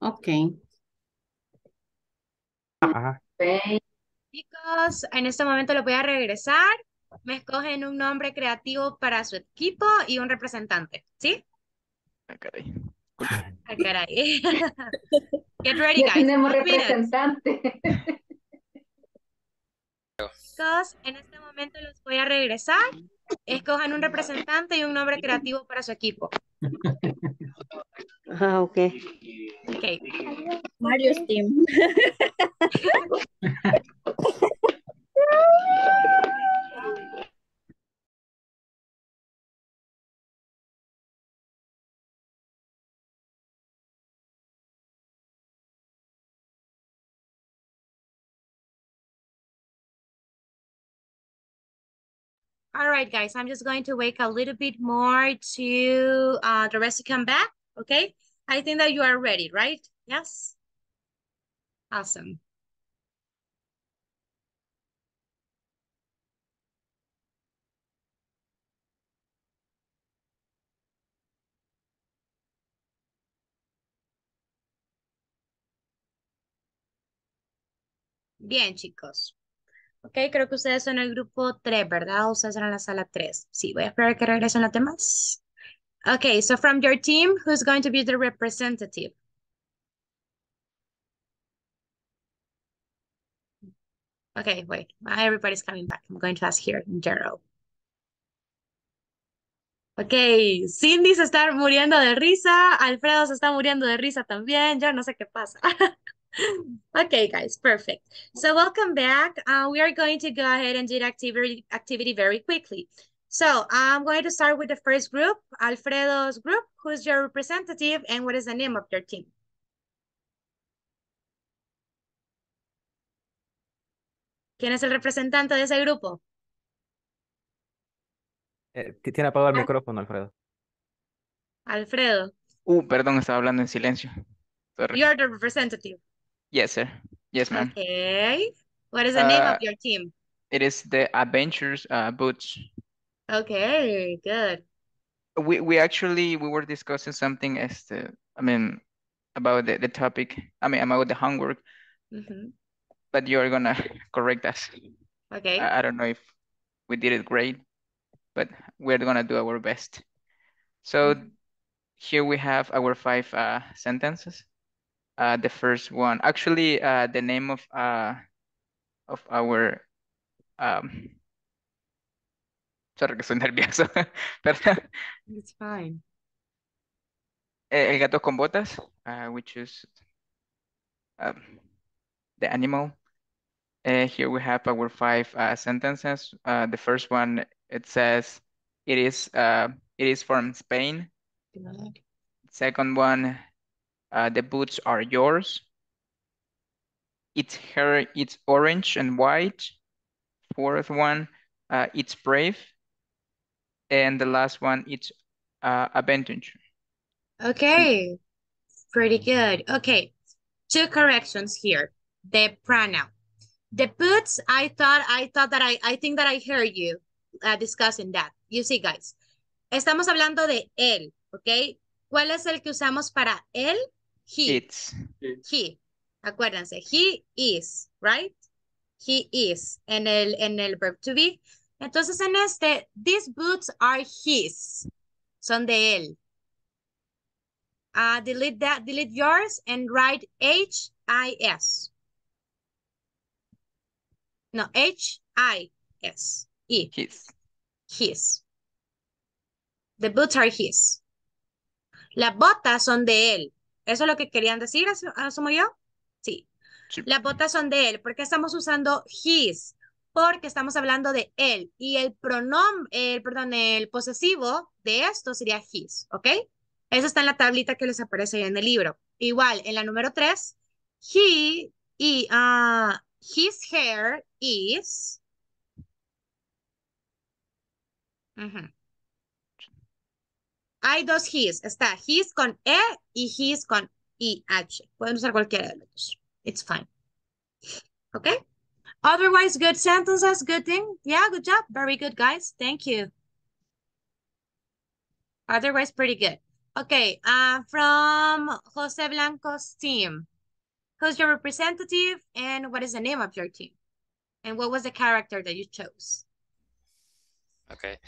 Okay. Ajá. Chicos, en este momento los voy a regresar. Me escogen un nombre creativo para su equipo y un representante. ¿Sí? Ah, caray. Ah, caray. Get ready, Ya guys. tenemos representante. Chicos, en este momento los voy a regresar. Escojan un representante y un nombre creativo para su equipo. Ah, ok. Ok. Mario's team. All right, guys, I'm just going to wait a little bit more to uh, the rest to come back, okay? I think that you are ready, right? Yes? Awesome. Bien, chicos. Ok, creo que ustedes son el grupo 3, ¿verdad? Ustedes eran la sala 3. Sí, voy a esperar que regresen los demás. Okay, so from your team, who's going to be the representative? Okay, wait, everybody's coming back. I'm going to ask here in general. Ok, Cindy se está muriendo de risa, Alfredo se está muriendo de risa también, yo no sé qué pasa. Okay, guys, perfect. So welcome back. Uh, we are going to go ahead and do the activity, activity very quickly. So I'm going to start with the first group, Alfredo's group. Who's your representative and what is the name of your team? ¿Quién es el representante de ese grupo? Eh, tiene apagado el micrófono, Alfredo. Alfredo, Uh, perdón, estaba hablando en silencio. Sorry. you're the representative. Yes, sir. Yes, ma'am. Okay. What is the name Uh, of your team? It is the Adventures uh, Boots. Okay, good. We we actually we were discussing something as the I mean about the, the topic. I mean about the homework, Mhm. but you're gonna correct us. Okay. I, I don't know if we did it great, but we're gonna do our best. So here we have our five uh, sentences. Uh, the first one, actually, uh, the name of uh of our um. Sorry que estoy nervioso. It's fine. Eh, El gato con botas, uh, we choose um, the animal. Uh, here we have our five uh, sentences. Uh, the first one, it says, it is, uh, it is from Spain. Second one, uh, the boots are yours. Its hair, it's orange and white. Fourth one, uh, it's brave. And the last one, it's uh, adventure. Okay, pretty good. Okay, two corrections here. The pronoun. The boots, I thought, I thought that I, I think that I heard you uh, discussing that. You see, guys, estamos hablando de él, ¿ok? ¿Cuál es el que usamos para él? He. It's. He. Acuérdense, he is, right? He is en el, en el verb to be. Entonces, en este, these boots are his. Son de él. Uh, delete that, delete yours and write H-I-S. No, H-I-S. E. His. His. The boots are his. Las botas son de él. ¿Eso es lo que querían decir, asu- asumo yo? Sí. Las botas son de él. ¿Por qué estamos usando his? Porque estamos hablando de él. Y el pronombre, el, perdón, el posesivo de esto sería his, ¿ok? Eso está en la tablita que les aparece ahí en el libro. Igual, en la número 3, he y ah, his hair is. Ujú. Hay dos his. Está his con E y his con IH. Pueden usar cualquiera de los dos. It's fine. Okay? Otherwise, good sentences, good thing. Yeah, good job. Very good, guys. Thank you. Otherwise, pretty good. Okay, uh, from Jose Blanco's team. Who's your representative and what is the name of your team? And what was the character that you chose? Ok.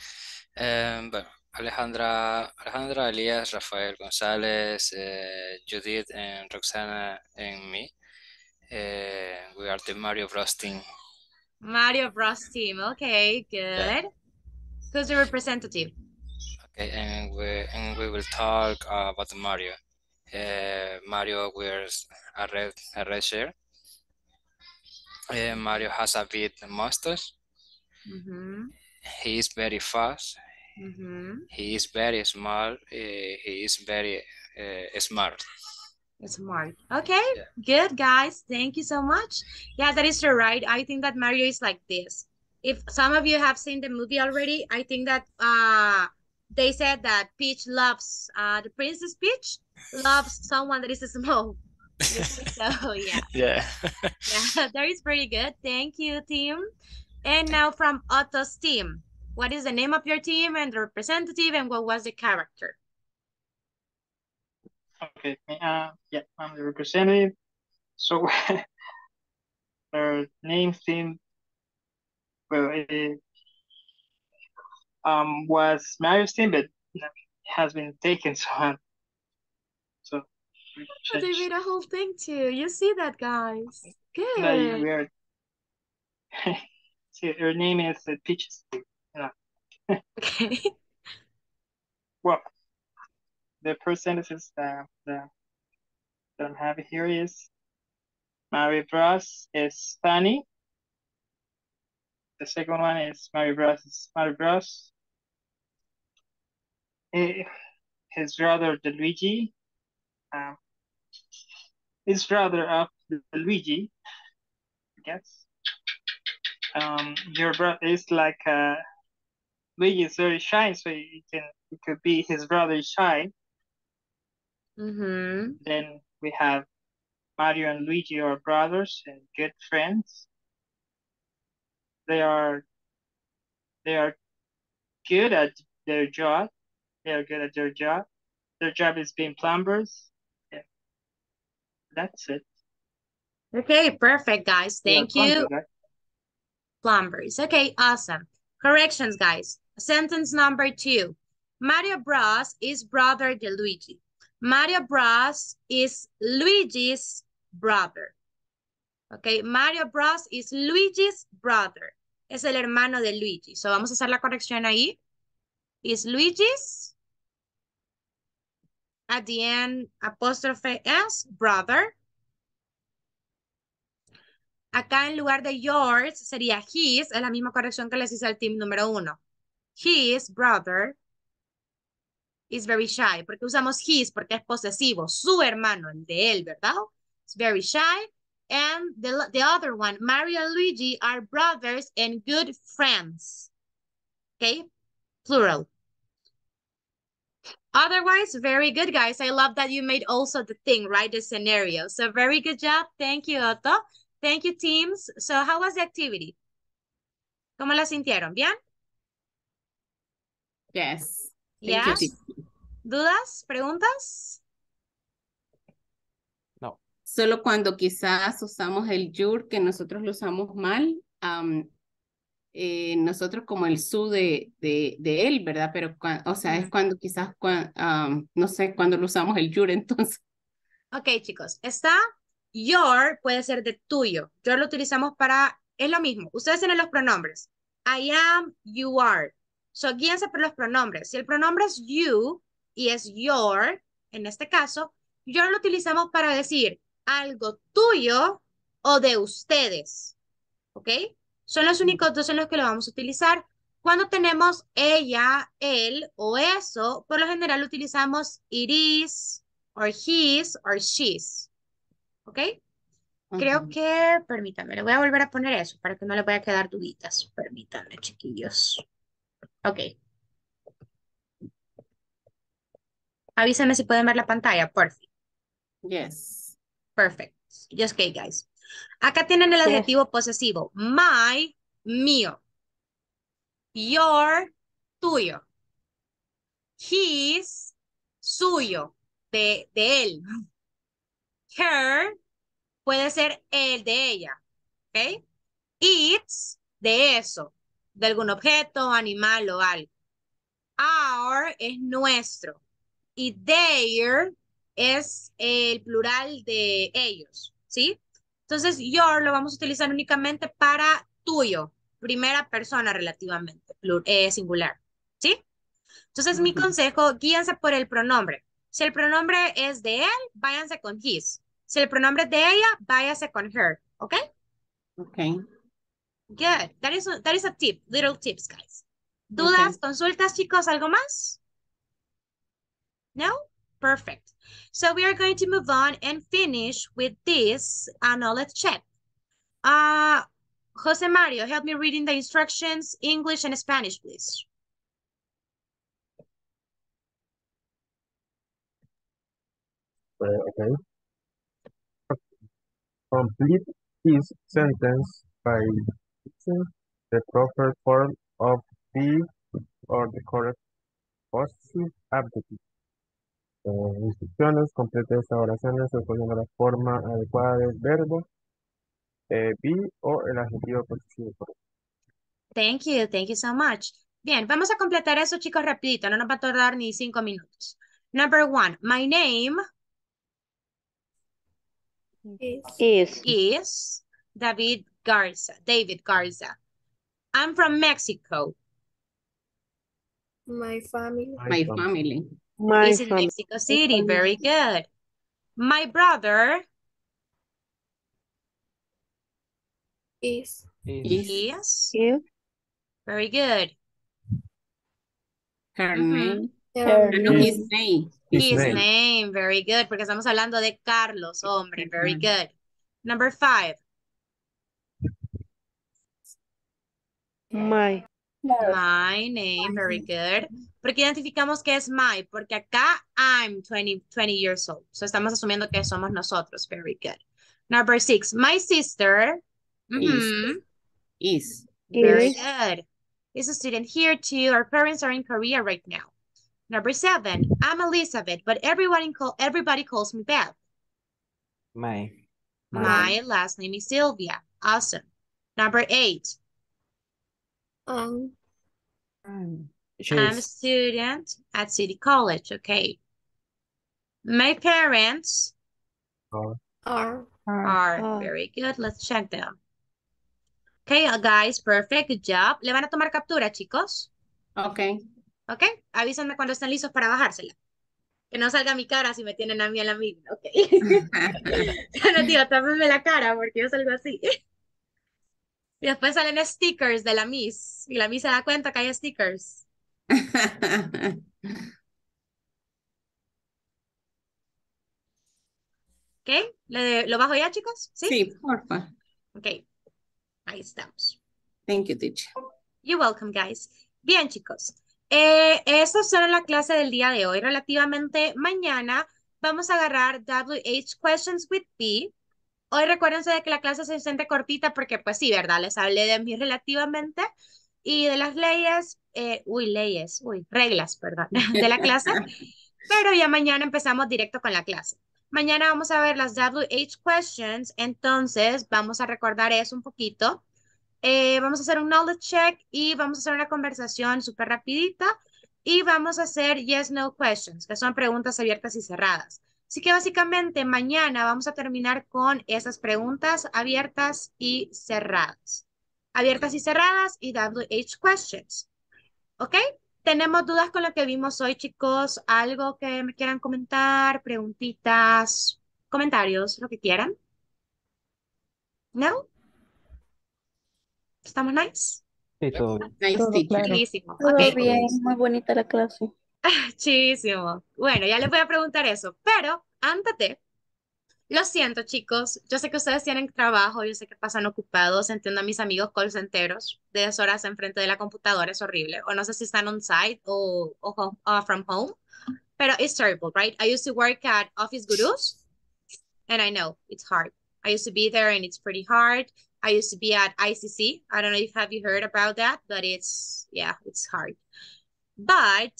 Em, bueno, Alejandra, Alejandra, Elías, Rafael González, eh, Judith, and Roxana, and me. Eh, we are the Mario Bros team. Mario Bros team. Okay, good. Who's the representative? Okay, and we and we will talk about Mario. Uh, Mario wears a red a red shirt. Uh, Mario has a big mustache. Mhm, He is very fast. mhm. He is very small. Uh, he is very uh, smart. Smart. Okay, good, guys. Thank you so much. Yeah, that is right. I think that Mario is like this. If some of you have seen the movie already, I think that uh, they said that Peach loves, uh, the Princess Peach loves someone that is a small. So, yeah. Yeah. Yeah, that is pretty good. Thank you, team. And now from Otto's team. What is the name of your team and the representative and what was the character? Okay, uh, yeah, I'm the representative. So her name theme, well, it, um, was Mario's team, but has been taken, so so Oh, they made a whole thing too. You see that, guys? No, Good. we are. See, her name is uh, Peaches. Know. Okay. Well, the is uh, the that I have here is Mary Bros is funny. The second one is Mary Bros is Mary Bros. Eh, His brother Luigi um, his brother of Luigi, I guess. Um, your brother is like uh, Luigi is very shy, so you can it could be his brother is shy. Mm-hmm. Then we have Mario and Luigi are brothers and good friends. They are they are good at their job. They are good at their job. Their job is being plumbers. Yeah. That's it. Okay, perfect, guys. Thank you. plumbers. Plumbers. Okay, awesome. Corrections, guys. Sentence number two. Mario Bros is brother de Luigi. Mario Bros is Luigi's brother. Okay, Mario Bros is Luigi's brother. Es el hermano de Luigi. So vamos a hacer la corrección ahí. Is Luigi's at the end apostrophe S, brother. Acá en lugar de yours sería his, es la misma corrección que les hice al team número uno. His brother is very shy, porque usamos his porque es posesivo, su hermano, el de él, ¿verdad? It's very shy. And the, the other one, Mario and Luigi are brothers and good friends. Okay, plural. Otherwise, very good, guys. I love that you made also the thing, right? The scenario. So very good job. Thank you, Otto. Thank you, teams. So how was the activity? ¿Cómo la sintieron? ¿Bien? Yes. You, Yes. teacher. ¿Dudas? ¿Preguntas? No. Solo cuando quizás usamos el your que nosotros lo usamos mal, eh, nosotros como el su de, de, de él, ¿verdad? Pero, o sea, es cuando quizás, cua- am, no sé, cuando lo usamos el your, entonces. Ok, chicos. Está your, puede ser de tuyo. Your lo utilizamos para, es lo mismo. Ustedes tienen los pronombres. I am, you are. So, guíense por los pronombres. Si el pronombre es you y es your, en este caso, your lo utilizamos para decir algo tuyo o de ustedes. ¿Ok? Son los únicos dos en los que lo vamos a utilizar. Cuando tenemos ella, él o eso, por lo general utilizamos it is, or his, or she's. ¿Ok? Creo que, permítanme, le voy a volver a poner eso para que no le vaya a quedar duditas. Permítanme, chiquillos. Ok. Avísenme si pueden ver la pantalla, por fin. Yes. Perfect. Just okay, guys. Acá tienen el Yes. adjetivo posesivo. My, mío. Your, tuyo. His, suyo, de, de él. Her, puede ser el de ella. ¿Ok? It's, de eso. De algún objeto, animal o algo. Our es nuestro. Y their es el plural de ellos, ¿sí? Entonces, your lo vamos a utilizar únicamente para tuyo, primera persona relativamente, plur- eh, singular, ¿sí? Entonces, mi consejo, guíense por el pronombre. Si el pronombre es de él, váyanse con his. Si el pronombre es de ella, váyase con her, ¿ok? Okay. Good. That is, a, that is a tip, little tips, guys. ¿Dudas, consultas, chicos? ¿Algo más? No? Perfect. So we are going to move on and finish with this uh, knowledge check. Uh, Jose Mario, help me reading the instructions, English and Spanish, please. Uh, okay. Complete this sentence by using the proper form of the or the correct possessive adjective. Eh, instrucciones, complete estas oraciones escogiendo la forma adecuada del verbo, eh, be o el adjetivo posesivo correcto. Thank you, thank you so much. Bien, vamos a completar eso, chicos, rapidito. No nos va a tardar ni cinco minutos. Number one, my name Is. is David Garza. David Garza. I'm from Mexico. My family. My family. My He's in. Mexico City. Very good. My brother Is. is. Is. Very good. Her Mhm. name. Her no, name. his name. His His name. name. Very good. Porque estamos hablando de Carlos, hombre. Very good. Number five. My. My name. Very good. Porque identificamos que es my. Porque acá I'm 20, 20 years old. So estamos asumiendo que somos nosotros. Very good. Number six. My sister. Mhm. Is. Very Is. good. Is a student here too. Our parents are in Korea right now. Number seven, I'm Elizabeth, but everyone call, everybody calls me Beth. My. My last name is Sylvia. Awesome. Number eight, Um. I'm a student at City College. Okay. My parents Are. are are. very good. Let's check them. Okay, guys, perfect. Good job. ¿Le van a tomar captura, chicos? Okay. Ok, avísenme cuando estén listos para bajársela. Que no salga mi cara si me tienen a mí a la misma, ok. no, tío, tápenme la cara porque yo salgo así. Y después salen stickers de la Miss. Y la Miss se da cuenta que hay stickers. ¿Ok? ¿Le- ¿Lo bajo ya, chicos? ¿Sí? Sí, porfa. Ok. Ahí estamos. Thank you, teacher. You're welcome, guys. Bien, chicos. Eh, eso será la clase del día de hoy. Relativamente mañana vamos a agarrar WH Questions with B. Hoy recuérdense de que la clase se siente cortita porque, pues sí, ¿verdad? Les hablé de mí relativamente y de las leyes, eh, uy, leyes, uy, reglas, perdón, de la clase. Pero ya mañana empezamos directo con la clase. Mañana vamos a ver las WH questions, entonces vamos a recordar eso un poquito. Eh, vamos a hacer un knowledge check y vamos a hacer una conversación súper rapidita y vamos a hacer yes, no questions, que son preguntas abiertas y cerradas. Así que básicamente mañana vamos a terminar con esas preguntas abiertas y cerradas. Abiertas y cerradas y WH questions. ¿Ok? ¿Tenemos dudas con lo que vimos hoy, chicos? ¿Algo que me quieran comentar? ¿Preguntitas? ¿Comentarios? Lo que quieran. ¿No? ¿Estamos nice? Sí, todo bien. Nice Todo claro. Bien, muy bonita la clase. Chidísimo. Bueno, ya les voy a preguntar eso, pero antes de, lo siento, chicos, yo sé que ustedes tienen trabajo, yo sé que pasan ocupados, entiendo a mis amigos call centeros, de dos horas enfrente de la computadora es horrible, o no sé si están on site o, o o from home, Pero it's terrible, right? I used to work at Office Gurus, and I know it's hard. I used to be there, and it's pretty hard. I used to be at ICC. I don't know if have you heard about that, but it's yeah, it's hard. But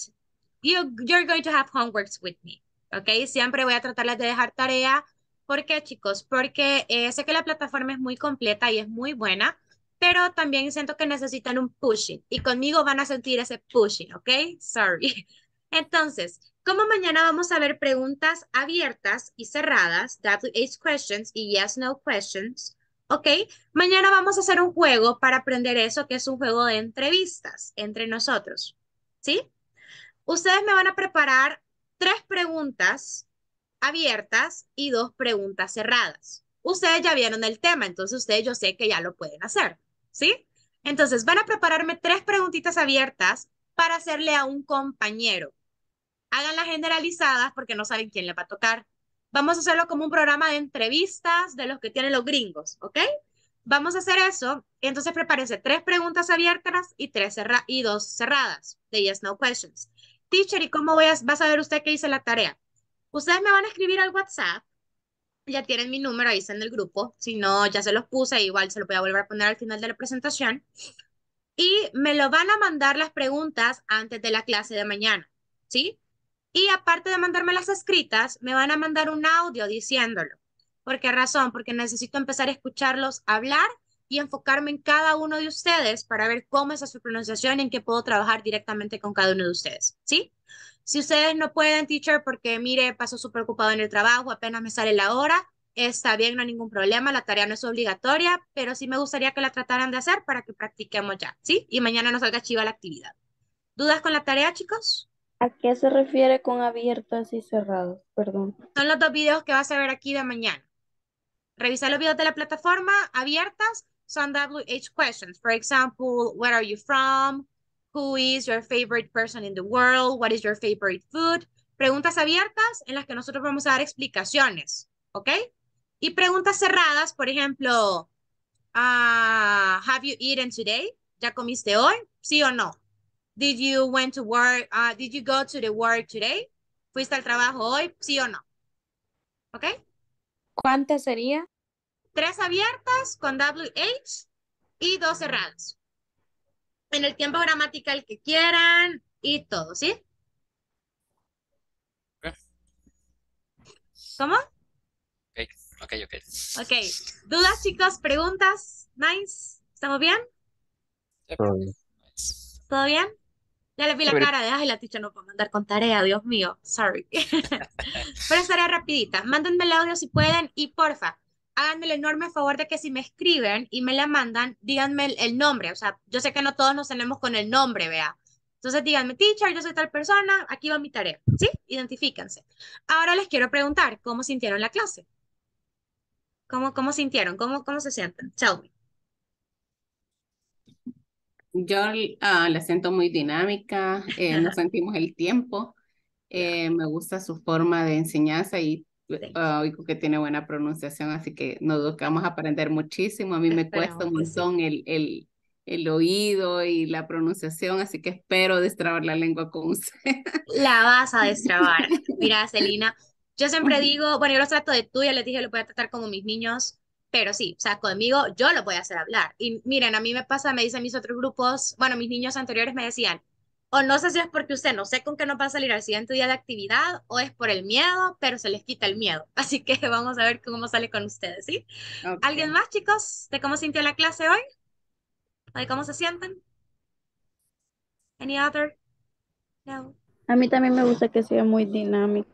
you you're going to have homeworks with me, okay? Siempre voy a tratarles de dejar tarea. ¿Por qué, chicos? Porque eh, sé que la plataforma es muy completa y es muy buena, pero también siento que necesitan un pushing y conmigo van a sentir ese pushing, ¿ok? Sorry. Entonces, como mañana vamos a ver preguntas abiertas y cerradas, WH questions y yes, no questions, ¿ok? Mañana vamos a hacer un juego para aprender eso, que es un juego de entrevistas entre nosotros, ¿sí? Ustedes me van a preparar tres preguntas abiertas y dos preguntas cerradas. Ustedes ya vieron el tema, entonces ustedes yo sé que ya lo pueden hacer, ¿sí? Entonces van a prepararme tres preguntitas abiertas para hacerle a un compañero. Hagan las generalizadas porque no saben quién le va a tocar. Vamos a hacerlo como un programa de entrevistas de los que tienen los gringos, ¿ok? Vamos a hacer eso. Entonces prepárense tres preguntas abiertas y, tres cerra y dos cerradas de yes, no questions. Teacher, ¿y cómo voy a, va a saber usted que hice la tarea? Ustedes me van a escribir al WhatsApp. Ya tienen mi número, ahí está en el grupo. Si no, ya se los puse, igual se lo voy a volver a poner al final de la presentación. Y me lo van a mandar las preguntas antes de la clase de mañana, ¿sí? Y aparte de mandarme las escritas, me van a mandar un audio diciéndolo. ¿Por qué razón? Porque necesito empezar a escucharlos hablar y enfocarme en cada uno de ustedes para ver cómo es su pronunciación y en qué puedo trabajar directamente con cada uno de ustedes, ¿sí? Si ustedes no pueden, teacher, porque mire, paso súper ocupado en el trabajo, apenas me sale la hora, está bien, no hay ningún problema, la tarea no es obligatoria, pero sí me gustaría que la trataran de hacer para que practiquemos ya, ¿sí? Y mañana nos salga chiva la actividad. ¿Dudas con la tarea, chicos? ¿A qué se refiere con abiertas y cerradas? Perdón. Son los dos videos que vas a ver aquí de mañana. Revisar los videos de la plataforma abiertas son WH questions. For example, where are you from? Who is your favorite person in the world? What is your favorite food? Preguntas abiertas en las que nosotros vamos a dar explicaciones, ¿ok? Y preguntas cerradas, por ejemplo, uh, have you eaten today? ¿Ya comiste hoy? ¿Sí o no? Did you went to work? Uh, did you go to the work today? ¿Fuiste al trabajo hoy? ¿Sí o no? ¿Ok? ¿Cuántas sería? Tres abiertas con WH y dos cerradas en el tiempo gramatical que quieran y todo, ¿sí? ¿Cómo? Ok, ok, ok. Ok. ¿Dudas, chicos? ¿Preguntas? ¿Nice? ¿Estamos bien? ¿Todo bien? Ya le vi la cara de, ay, la teacher no puede mandar con tarea, Dios mío, sorry. Pero estaré rapidita. Mándenme el audio si pueden y porfa, háganme el enorme favor de que si me escriben y me la mandan, díganme el, nombre. O sea, yo sé que no todos nos tenemos con el nombre, vea. Entonces díganme, teacher, yo soy tal persona, aquí va mi tarea. ¿Sí? Identifíquense. Ahora les quiero preguntar, ¿cómo sintieron la clase? ¿Cómo, cómo sintieron? ¿Cómo, cómo se sienten? Tell me. Yo ah, la siento muy dinámica, eh, nos sentimos el tiempo, eh, me gusta su forma de enseñanza y uh, oigo que tiene buena pronunciación, así que no dudo que vamos a aprender muchísimo. A mí me cuesta un montón el, el, el oído y la pronunciación, así que espero destrabar la lengua con usted. La vas a destrabar. Mira, Celina, yo siempre digo, bueno, yo los trato de tú, ya les dije, lo voy a tratar como mis niños, pero sí, o sea, conmigo yo lo voy a hacer hablar. Y miren, a mí me pasa, me dicen mis otros grupos, bueno, mis niños anteriores me decían, o no sé si es porque usted no sé con qué nos va a salir al siguiente día de actividad o es por el miedo, pero se les quita el miedo. Así que vamos a ver cómo sale con ustedes, ¿sí? ¿Alguien más, chicos, de cómo sintió la clase hoy? ¿De cómo se sienten? Any other? No. A mí también me gusta que sea muy dinámica,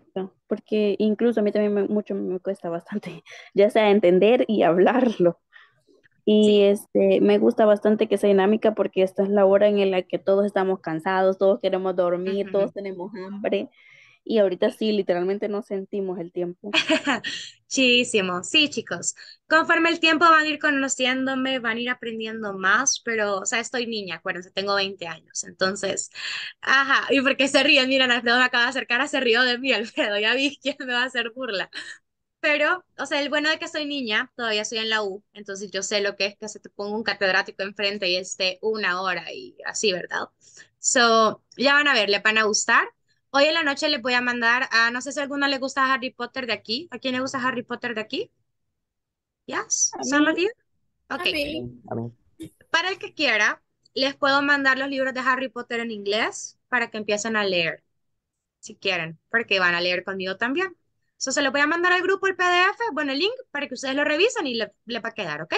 porque incluso a mí también mucho me cuesta bastante, ya sea entender y hablarlo. Y este, me gusta bastante que sea dinámica porque esta es la hora en la que todos estamos cansados, todos queremos dormir, todos tenemos hambre. Y ahorita sí, literalmente no sentimos el tiempo. Chísimo. Sí, chicos. Conforme el tiempo van a ir conociéndome, van a ir aprendiendo más, pero, o sea, estoy niña, acuérdense, tengo 20 años. Entonces, ajá, y porque se ríen, miren, Alfredo me acaba de acercar, se rió de mí, Alfredo, ya vi quién me va a hacer burla. Pero, o sea, el bueno de que soy niña, todavía soy en la U, entonces yo sé lo que es que se te ponga un catedrático enfrente y esté una hora y así, ¿verdad? So, ya van a ver, le van a gustar. Hoy en la noche les voy a mandar a, no sé si a alguno le gusta Harry Potter de aquí. ¿A quién le gusta Harry Potter de aquí? Yes, A some of mí. you? A Ok. mí. A mí. Para el que quiera, les puedo mandar los libros de Harry Potter en inglés para que empiecen a leer, si quieren, porque van a leer conmigo también. So, se los voy a mandar al grupo el PDF, bueno, el link, para que ustedes lo revisen y le, le va a quedar, ¿ok?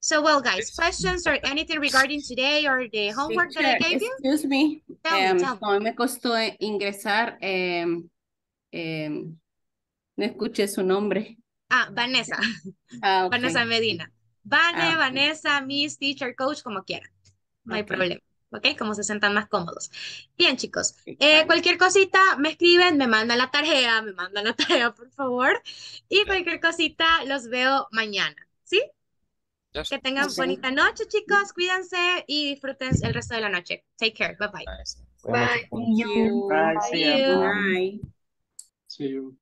So, well, guys, questions or anything regarding today or the homework that I gave you? excuse me. Tell me, tell me. me costó ingresar, em, em, no escuché su nombre. Ah, Vanessa. Ah, ok. Vanessa Medina. Vane, Ah. Vanessa, Miss, Teacher, Coach, como quieran. No hay problema. ¿Ok? Como se sientan más cómodos. Bien, chicos. eh, cualquier cosita me escriben, me mandan la tarea, me mandan la tarea, por favor. Y cualquier cosita los veo mañana. ¿Sí? Yes. Que tengan Ok. bonita noche, chicos. Cuídense y disfruten el resto de la noche. Take care. Bye bye. Thank you. Bye, see you. Bye. See you.